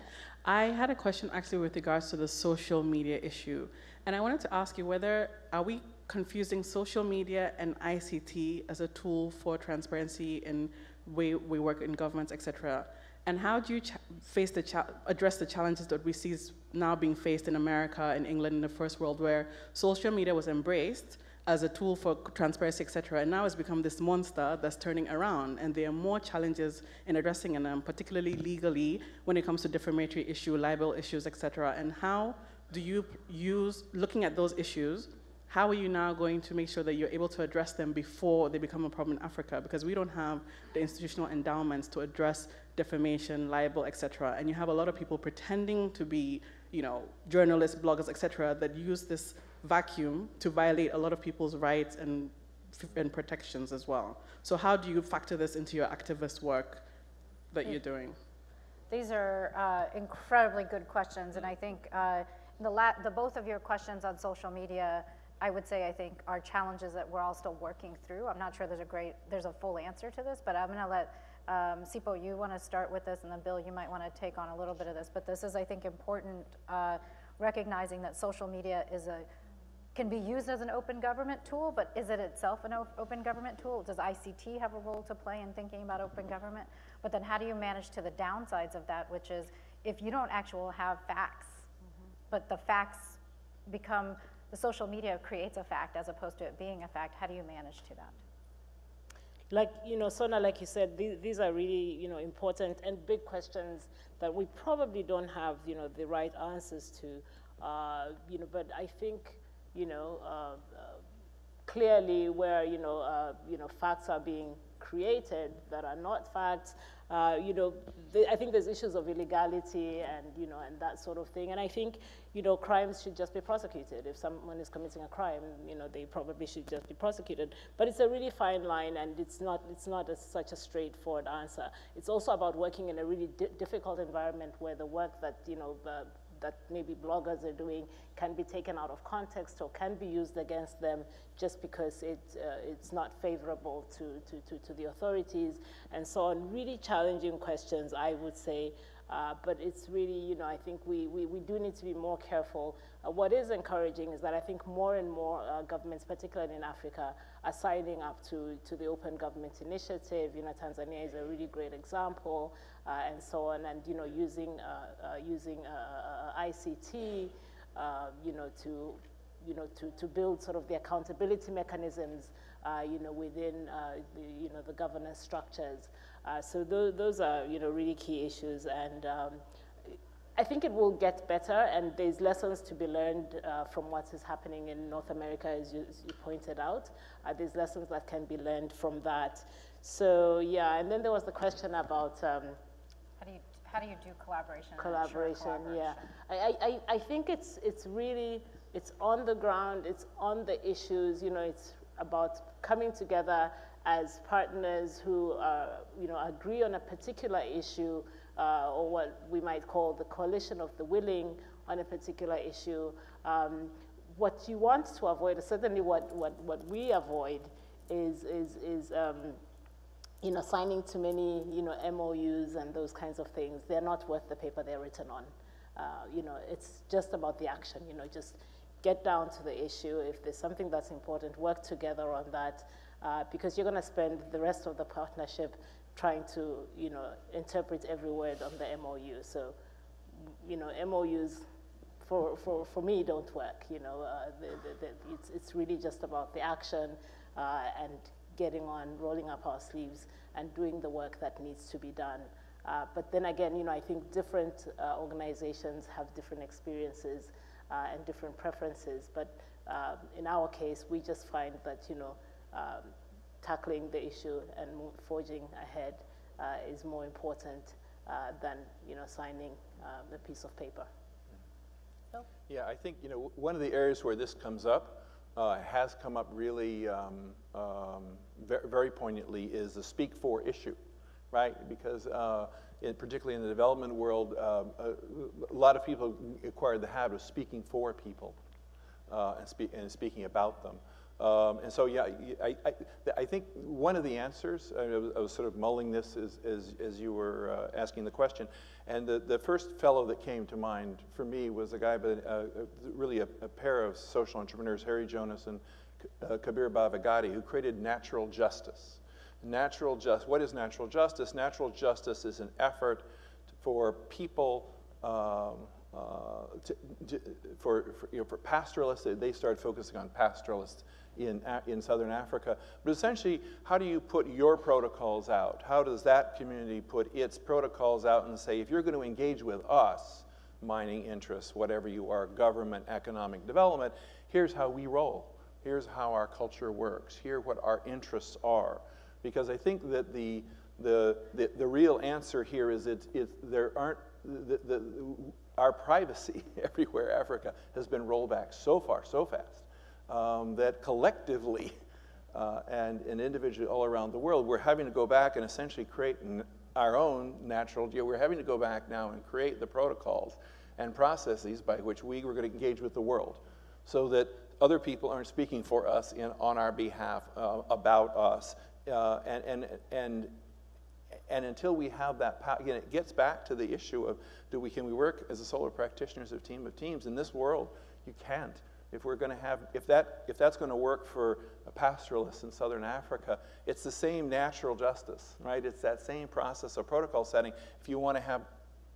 I had a question actually with regards to the social media issue. And I wanted to ask you whether, are we confusing social media and ICT as a tool for transparency in way we work in governments, et cetera? And how do you face the address the challenges that we see now being faced in America and England in the first world where social media was embraced, as a tool for transparency, et cetera, and now it's become this monster that's turning around, and there are more challenges in addressing them, particularly legally when it comes to defamatory issue, libel issues, et cetera, and how do you use, looking at those issues, how are you now going to make sure that you're able to address them before they become a problem in Africa? Because we don't have the institutional endowments to address defamation, libel, et cetera, and you have a lot of people pretending to be, you know, journalists, bloggers, et cetera, that use this vacuum to violate a lot of people's rights and, and protections as well. So how do you factor this into your activist work that you're doing? These are uh, incredibly good questions, and I think uh, the, the both of your questions on social media, I would say I think are challenges that we're all still working through. I'm not sure there's a great, there's a full answer to this, but I'm going to let um, Sipho, you want to start with this, and then Bill, you might want to take on a little bit of this. But this is, I think, important, uh, recognizing that social media is a can be used as an open government tool, but is it itself an open government tool? Does ICT have a role to play in thinking about open government? But then how do you manage to the downsides of that, which is if you don't actually have facts, mm -hmm. but the facts become the social media creates a fact as opposed to it being a fact. How do you manage to that? Like, you know, Sonal, like you said, these, these are really, you know, important and big questions that we probably don't have, you know, the right answers to. Uh, you know, but I think, you know, uh, uh, clearly where, you know, uh, you know, facts are being created that are not facts, uh, you know, I think there's issues of illegality and, you know, and that sort of thing. And I think, you know, crimes should just be prosecuted. If someone is committing a crime, you know, they probably should just be prosecuted. But it's a really fine line and it's not, it's not a, such a straightforward answer. It's also about working in a really di difficult environment where the work that, you know, that maybe bloggers are doing can be taken out of context or can be used against them just because it, uh, it's not favorable to, to, to, to, the authorities and so on. Really challenging questions, I would say, uh, but it's really, you know, I think we, we, we do need to be more careful. Uh, what is encouraging is that I think more and more uh, governments, particularly in Africa, are signing up to, to the Open Government Initiative. You know, Tanzania is a really great example, uh, and so on, and, you know, using, uh, uh, using ICT, you know, to, you know, to, to build sort of the accountability mechanisms, you know, within, the, you know, the governance structures. so th those are, you know, really key issues, and um, I think it will get better, and there's lessons to be learned uh, from what is happening in North America, as you, as you pointed out. Uh, there's lessons that can be learned from that. So yeah, and then there was the question about um, how do you how do you do collaboration? Collaboration, collaboration. yeah. I, I, I think it's it's really it's on the ground, it's on the issues. You know, it's about coming together as partners who uh, you know agree on a particular issue uh, or what we might call the coalition of the willing on a particular issue. Um, what you want to avoid, certainly what, what, what we avoid, is, is, is um, you know, signing too many you know, MOUs and those kinds of things. They're not worth the paper they're written on. Uh, you know, it's just about the action, you know, just get down to the issue. If there's something that's important, work together on that uh, because you're going to spend the rest of the partnership trying to, you know, interpret every word on the MOU. So, you know, MOUs for, for, for me don't work, you know. Uh, the, the, the, it's, it's really just about the action uh, and getting on, rolling up our sleeves and doing the work that needs to be done. Uh, but then again, you know, I think different uh, organizations have different experiences uh, and different preferences. But uh, in our case, we just find that, you know, um, tackling the issue and forging ahead uh, is more important uh, than you know signing um, a piece of paper. Yeah, I think you know one of the areas where this comes up uh, has come up really um, um, very, very, poignantly is the speak for issue, right? Because uh, in, particularly in the development world, uh, a, a, lot of people acquired the habit of speaking for people uh, and, spe and speaking about them. Um, and so, yeah, I, I, I, think one of the answers, I was, I was sort of mulling this as, as, as you were uh, asking the question, and the, the first fellow that came to mind for me was a guy, but uh, really a, a, pair of social entrepreneurs, Harry Jonas and uh, Kabir Bavikatte, who created natural justice. Natural justice, what is natural justice? Natural justice is an effort for people um, uh, to, to, for, for, you know, for pastoralists, they started focusing on pastoralists in, in southern Africa. But essentially, how do you put your protocols out? How does that community put its protocols out and say, if you're going to engage with us, mining interests, whatever you are, government, economic development, here's how we roll. Here's how our culture works. Here what our interests are. Because I think that the, the, the, the real answer here is it, it, there aren't, the, the, our privacy (laughs) everywhere Africa has been rolled back so far, so fast um, that collectively (laughs) uh, and, and individually all around the world, we're having to go back and essentially create our own natural, know, we're having to go back now and create the protocols and processes by which we were going to engage with the world so that other people aren't speaking for us in, on our behalf uh, about us. Uh, and, and, and, and until we have that power, again, it gets back to the issue of do we, can we work as a solar practitioners, a team of teams? In this world, you can't if we're going to have, if, that, if that's going to work for a pastoralist in southern Africa, it's the same natural justice, right? It's that same process of protocol setting if you want to have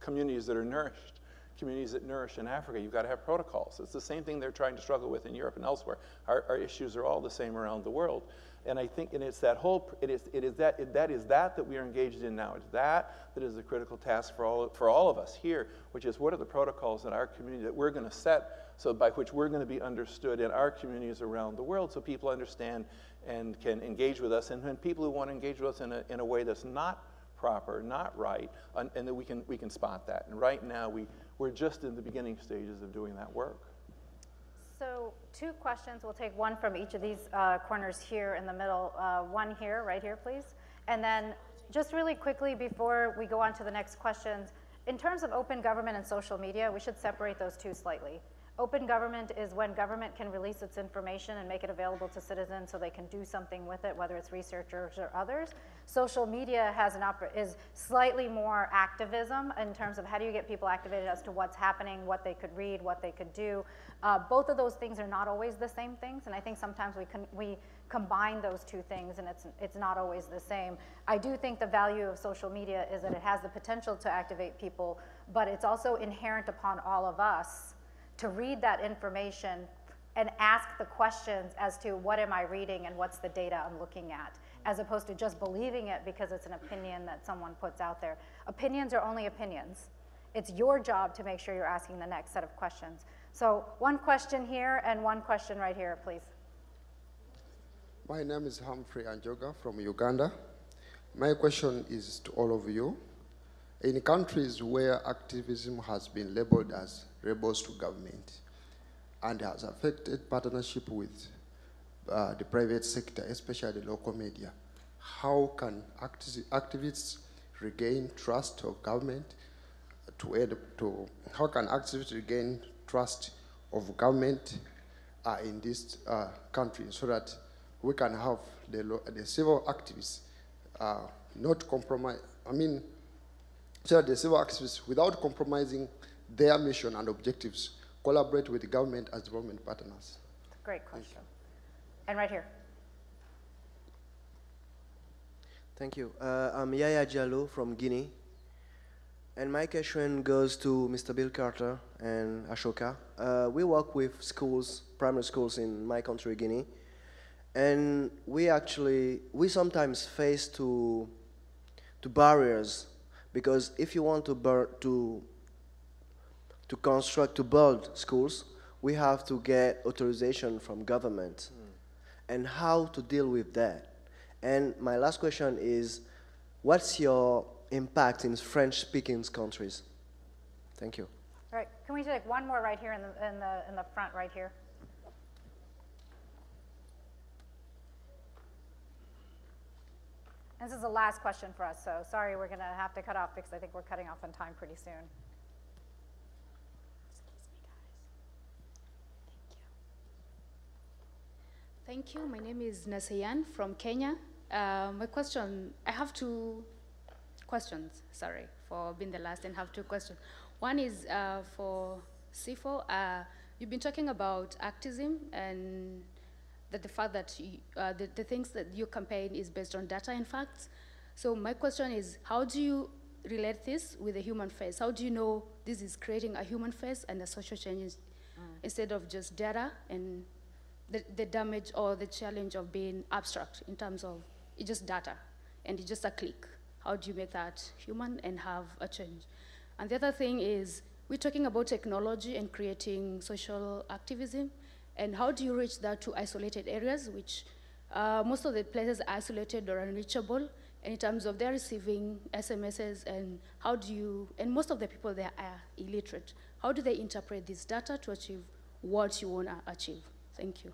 communities that are nourished communities that nourish in Africa, you've got to have protocols. It's the same thing they're trying to struggle with in Europe and elsewhere. Our, our issues are all the same around the world. And I think, and it's that whole, it is, it is that, it, that is that that we are engaged in now. It's that that is the critical task for all, for all of us here, which is what are the protocols in our community that we're going to set so by which we're going to be understood in our communities around the world so people understand and can engage with us. And when people who want to engage with us in a, in a way that's not proper, not right, and, and that we can, we can spot that. And right now, we, we're just in the beginning stages of doing that work. So two questions. We'll take one from each of these uh, corners here in the middle. Uh, one here, right here, please. And then just really quickly before we go on to the next questions, in terms of open government and social media, we should separate those two slightly. Open government is when government can release its information and make it available to citizens so they can do something with it, whether it's researchers or others. Social media has an is slightly more activism in terms of how do you get people activated as to what's happening, what they could read, what they could do. Uh, both of those things are not always the same things, and I think sometimes we, can, we combine those two things and it's, it's not always the same. I do think the value of social media is that it has the potential to activate people, but it's also inherent upon all of us to read that information and ask the questions as to what am I reading and what's the data I'm looking at, as opposed to just believing it because it's an opinion that someone puts out there. Opinions are only opinions. It's your job to make sure you're asking the next set of questions. So one question here and one question right here, please. My name is Humphrey Anjoga from Uganda. My question is to all of you. In countries where activism has been labeled as rebels to government and has affected partnership with uh, the private sector, especially the local media. How can acti activists regain trust of government to, to how can activists regain trust of government uh, in this uh, country so that we can have the, the civil activists uh, not compromise, I mean, so that the civil activists, without compromising their mission and objectives, collaborate with the government as development partners? Great question. And right here. Thank you. Uh, I'm Yaya Jallo from Guinea. And my question goes to Mr. Bill Carter and Ashoka. Uh, we work with schools, primary schools in my country, Guinea. And we actually, we sometimes face to, to barriers because if you want to, burn, to to construct, to build schools, we have to get authorization from government. Mm. And how to deal with that. And my last question is, what's your impact in French-speaking countries? Thank you. All right, can we take one more right here in the, in the, in the front right here? This is the last question for us, so sorry we're going to have to cut off because I think we're cutting off on time pretty soon. Thank you. My name is Nasayan from Kenya. Uh, my question, I have two questions, sorry, for being the last and have two questions. One is uh, for Sipho. Uh, you've been talking about activism and that the fact that you, uh, the, the things that your campaign is based on data and facts. So my question is, how do you relate this with the human face? How do you know this is creating a human face and a social change mm. instead of just data and the, the damage or the challenge of being abstract in terms of it's just data and it's just a click. How do you make that human and have a change? And the other thing is we're talking about technology and creating social activism. And how do you reach that to isolated areas, which uh, most of the places are isolated or unreachable, and in terms of they're receiving SMSs, and how do you, and most of the people there are illiterate. How do they interpret this data to achieve what you want to achieve? Thank you.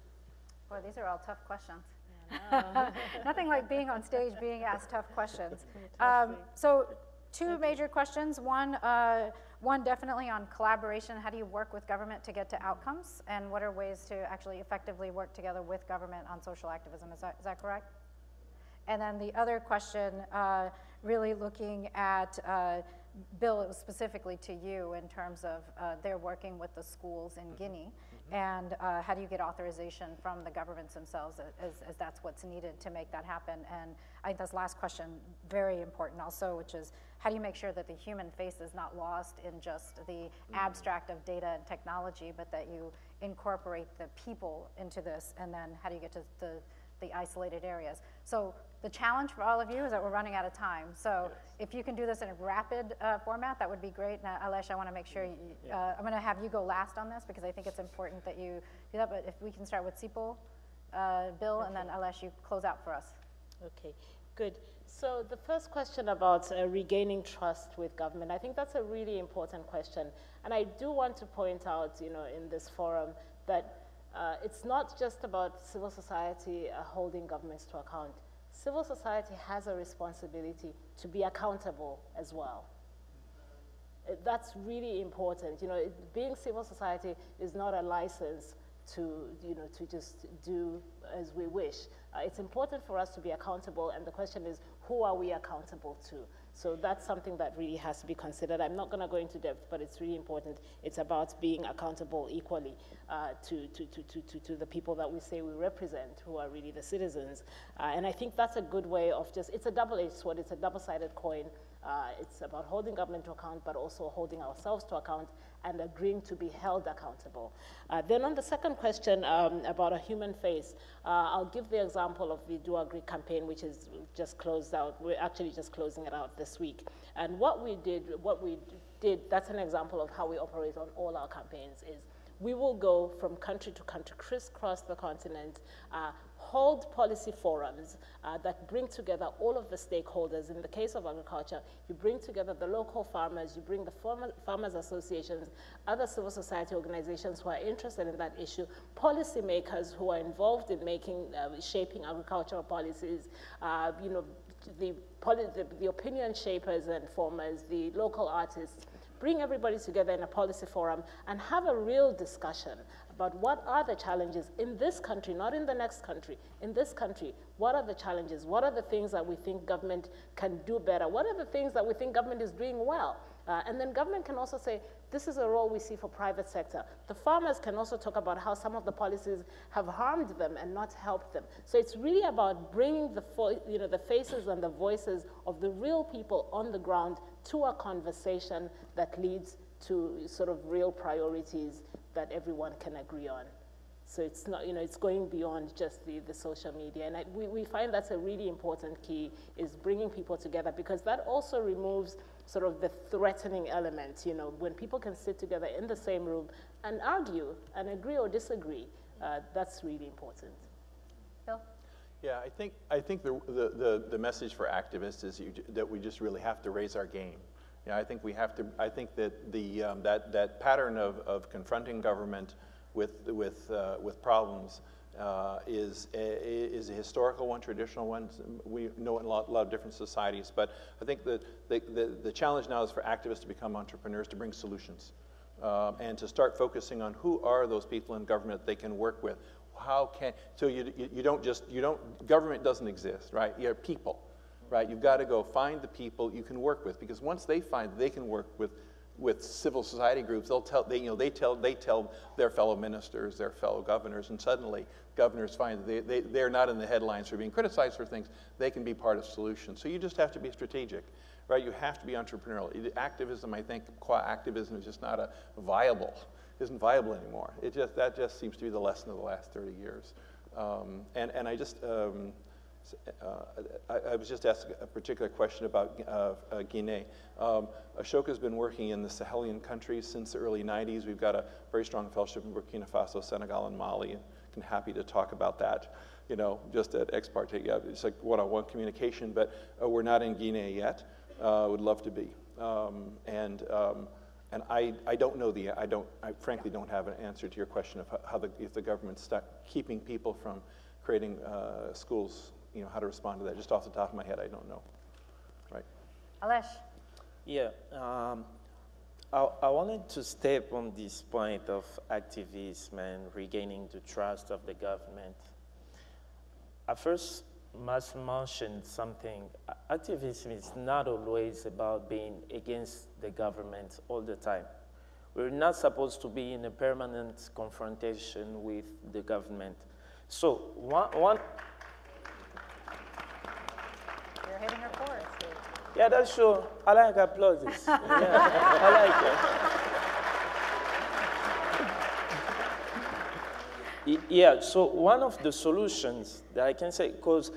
Well, these are all tough questions. (laughs) (laughs) Nothing like being on stage being asked tough questions. Um, so two major questions. One, uh, one definitely on collaboration. How do you work with government to get to outcomes? And what are ways to actually effectively work together with government on social activism? Is that, is that correct? And then the other question, uh, really looking at uh, Bill, specifically to you in terms of uh, they're working with the schools in Guinea. And uh, how do you get authorization from the governments themselves as, as that's what's needed to make that happen? And I think this last question, very important also, which is how do you make sure that the human face is not lost in just the abstract of data and technology, but that you incorporate the people into this, and then how do you get to the, the isolated areas? So the challenge for all of you is that we're running out of time. So if you can do this in a rapid uh, format, that would be great. Now, Alesh, I want to make sure, you, uh, I'm going to have you go last on this because I think it's important that you do that, but if we can start with Sipho, uh, Bill, and then Alesh, you close out for us. Okay, good. So the first question about uh, regaining trust with government, I think that's a really important question. And I do want to point out, you know, in this forum that uh, it's not just about civil society uh, holding governments to account. Civil society has a responsibility to be accountable as well. That's really important. You know, it, being civil society is not a license to, you know, to just do as we wish. Uh, it's important for us to be accountable, and the question is, who are we accountable to? So that's something that really has to be considered. I'm not going to go into depth, but it's really important. It's about being accountable equally uh, to, to, to, to, to the people that we say we represent, who are really the citizens. Uh, and I think that's a good way of just, it's a double-edged sword, it's a double-sided coin. Uh, it's about holding government to account, but also holding ourselves to account and agreeing to be held accountable. Uh, then on the second question um, about a human face, uh, I'll give the example of the Do Agric campaign, which is just closed out. We're actually just closing it out this week. And what we did, what we did, that's an example of how we operate on all our campaigns is we will go from country to country, crisscross the continent, uh, hold policy forums uh, that bring together all of the stakeholders. In the case of agriculture, you bring together the local farmers, you bring the farmers associations, other civil society organizations who are interested in that issue, policymakers who are involved in making, uh, shaping agricultural policies, uh, you know, the, the, the opinion shapers and formers, the local artists, bring everybody together in a policy forum and have a real discussion about what are the challenges in this country, not in the next country, in this country, what are the challenges? What are the things that we think government can do better? What are the things that we think government is doing well? Uh, and then government can also say, this is a role we see for private sector. The farmers can also talk about how some of the policies have harmed them and not helped them. So it's really about bringing the, you know, the faces and the voices of the real people on the ground to a conversation that leads to sort of real priorities that everyone can agree on. So it's not, you know, it's going beyond just the, the social media. And I, we, we find that's a really important key is bringing people together because that also removes sort of the threatening element, you know, when people can sit together in the same room and argue and agree or disagree, uh, that's really important. Bill? Yeah, I think, I think the, the, the, the message for activists is you, that we just really have to raise our game. Yeah, I think we have to, I think that the, um, that, that pattern of, of confronting government with, with, uh, with problems uh, is, a, is a historical one, traditional one. We know in a lot, a lot of different societies, but I think the, the, the, the, challenge now is for activists to become entrepreneurs, to bring solutions, um, and to start focusing on who are those people in government they can work with. How can, so you, you, don't just, you don't, government doesn't exist, right? You're people right? You've got to go find the people you can work with because once they find they can work with with civil society groups, they'll tell they you know they tell they tell their fellow ministers, their fellow governors, and suddenly governors find that they, they, they're not in the headlines for being criticized for things. They can be part of solutions. So you just have to be strategic, right? You have to be entrepreneurial. Activism, I think, qua activism is just not a viable, isn't viable anymore. It just that just seems to be the lesson of the last 30 years. Um, and and I just. Um, uh, I, I, was just asked a particular question about uh, uh, Guinea. Um, Ashoka's been working in the Sahelian countries since the early 90s. We've got a very strong fellowship in Burkina Faso, Senegal, and Mali, and happy to talk about that, you know, just at ex parte. Yeah, it's like one-on-one communication, but uh, we're not in Guinea yet. Uh, would love to be. Um, and um, and I, I don't know the, I don't, I frankly don't have an answer to your question of how the, if the government's stuck keeping people from creating uh, schools you know, how to respond to that. Just off the top of my head, I don't know. Right. Alesh. Yeah. Um, I, I wanted to step on this point of activism and regaining the trust of the government. I first must mention something. Activism is not always about being against the government all the time. We're not supposed to be in a permanent confrontation with the government. So one, one hitting her chorus. Yeah, that's true. I like applauses. (laughs) yeah, I like it. Yeah, so one of the solutions that I can say, because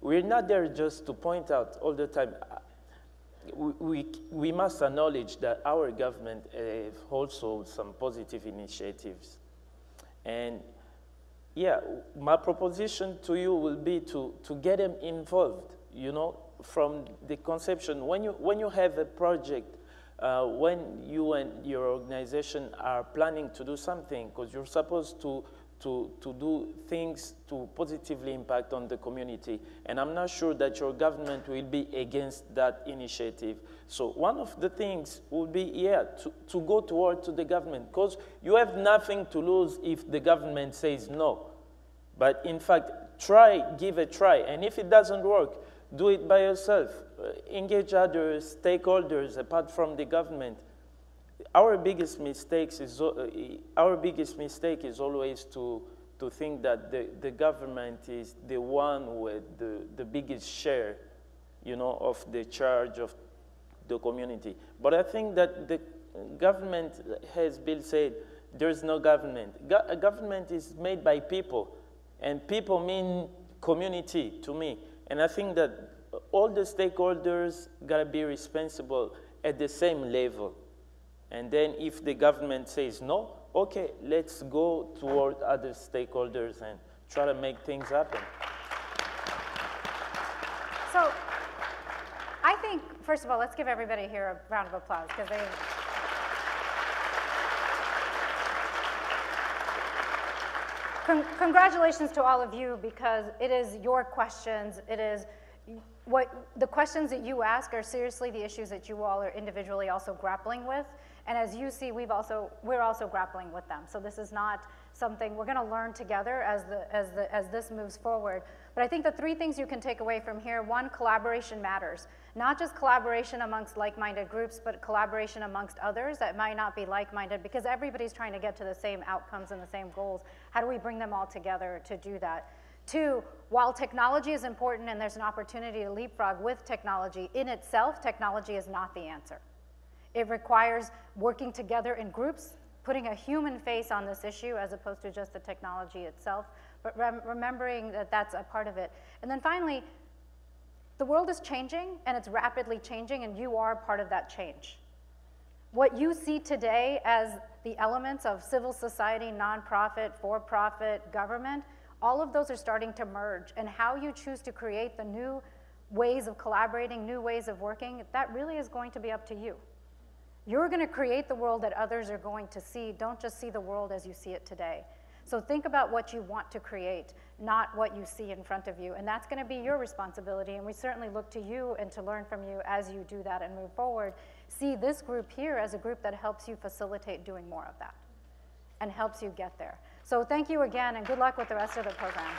we're not there just to point out all the time, we, we, must acknowledge that our government has also some positive initiatives. And yeah, my proposition to you will be to, to get them involved, you know, from the conception. When you, when you have a project, uh, when you and your organization are planning to do something, because you're supposed to to, to do things to positively impact on the community. And I'm not sure that your government will be against that initiative. So one of the things would be, yeah, to, to go toward to the government, because you have nothing to lose if the government says no. But in fact, try, give a try. And if it doesn't work, do it by yourself. Uh, engage other stakeholders apart from the government our biggest mistakes is uh, our biggest mistake is always to to think that the, the government is the one with the, the biggest share, you know, of the charge of the community. But I think that the government, as Bill said, there's no government. Go government is made by people, and people mean community to me. And I think that all the stakeholders gotta be responsible at the same level. And then if the government says no, okay, let's go toward other stakeholders and try to make things happen. So I think, first of all, let's give everybody here a round of applause because they. Con congratulations to all of you because it is your questions, it is what the questions that you ask are seriously the issues that you all are individually also grappling with. And as you see, we've also, we're also grappling with them. So this is not something we're going to learn together as, the, as, the, as this moves forward. But I think the three things you can take away from here, one, collaboration matters. Not just collaboration amongst like-minded groups, but collaboration amongst others that might not be like-minded because everybody's trying to get to the same outcomes and the same goals. How do we bring them all together to do that? Two, while technology is important and there's an opportunity to leapfrog with technology, in itself, technology is not the answer. It requires working together in groups, putting a human face on this issue as opposed to just the technology itself, but rem remembering that that's a part of it. And then finally, the world is changing and it's rapidly changing and you are part of that change. What you see today as the elements of civil society, nonprofit, for-profit, government, all of those are starting to merge and how you choose to create the new ways of collaborating, new ways of working, that really is going to be up to you. You're going to create the world that others are going to see. Don't just see the world as you see it today. So think about what you want to create, not what you see in front of you. And that's going to be your responsibility. And we certainly look to you and to learn from you as you do that and move forward. See this group here as a group that helps you facilitate doing more of that and helps you get there. So thank you again and good luck with the rest of the program.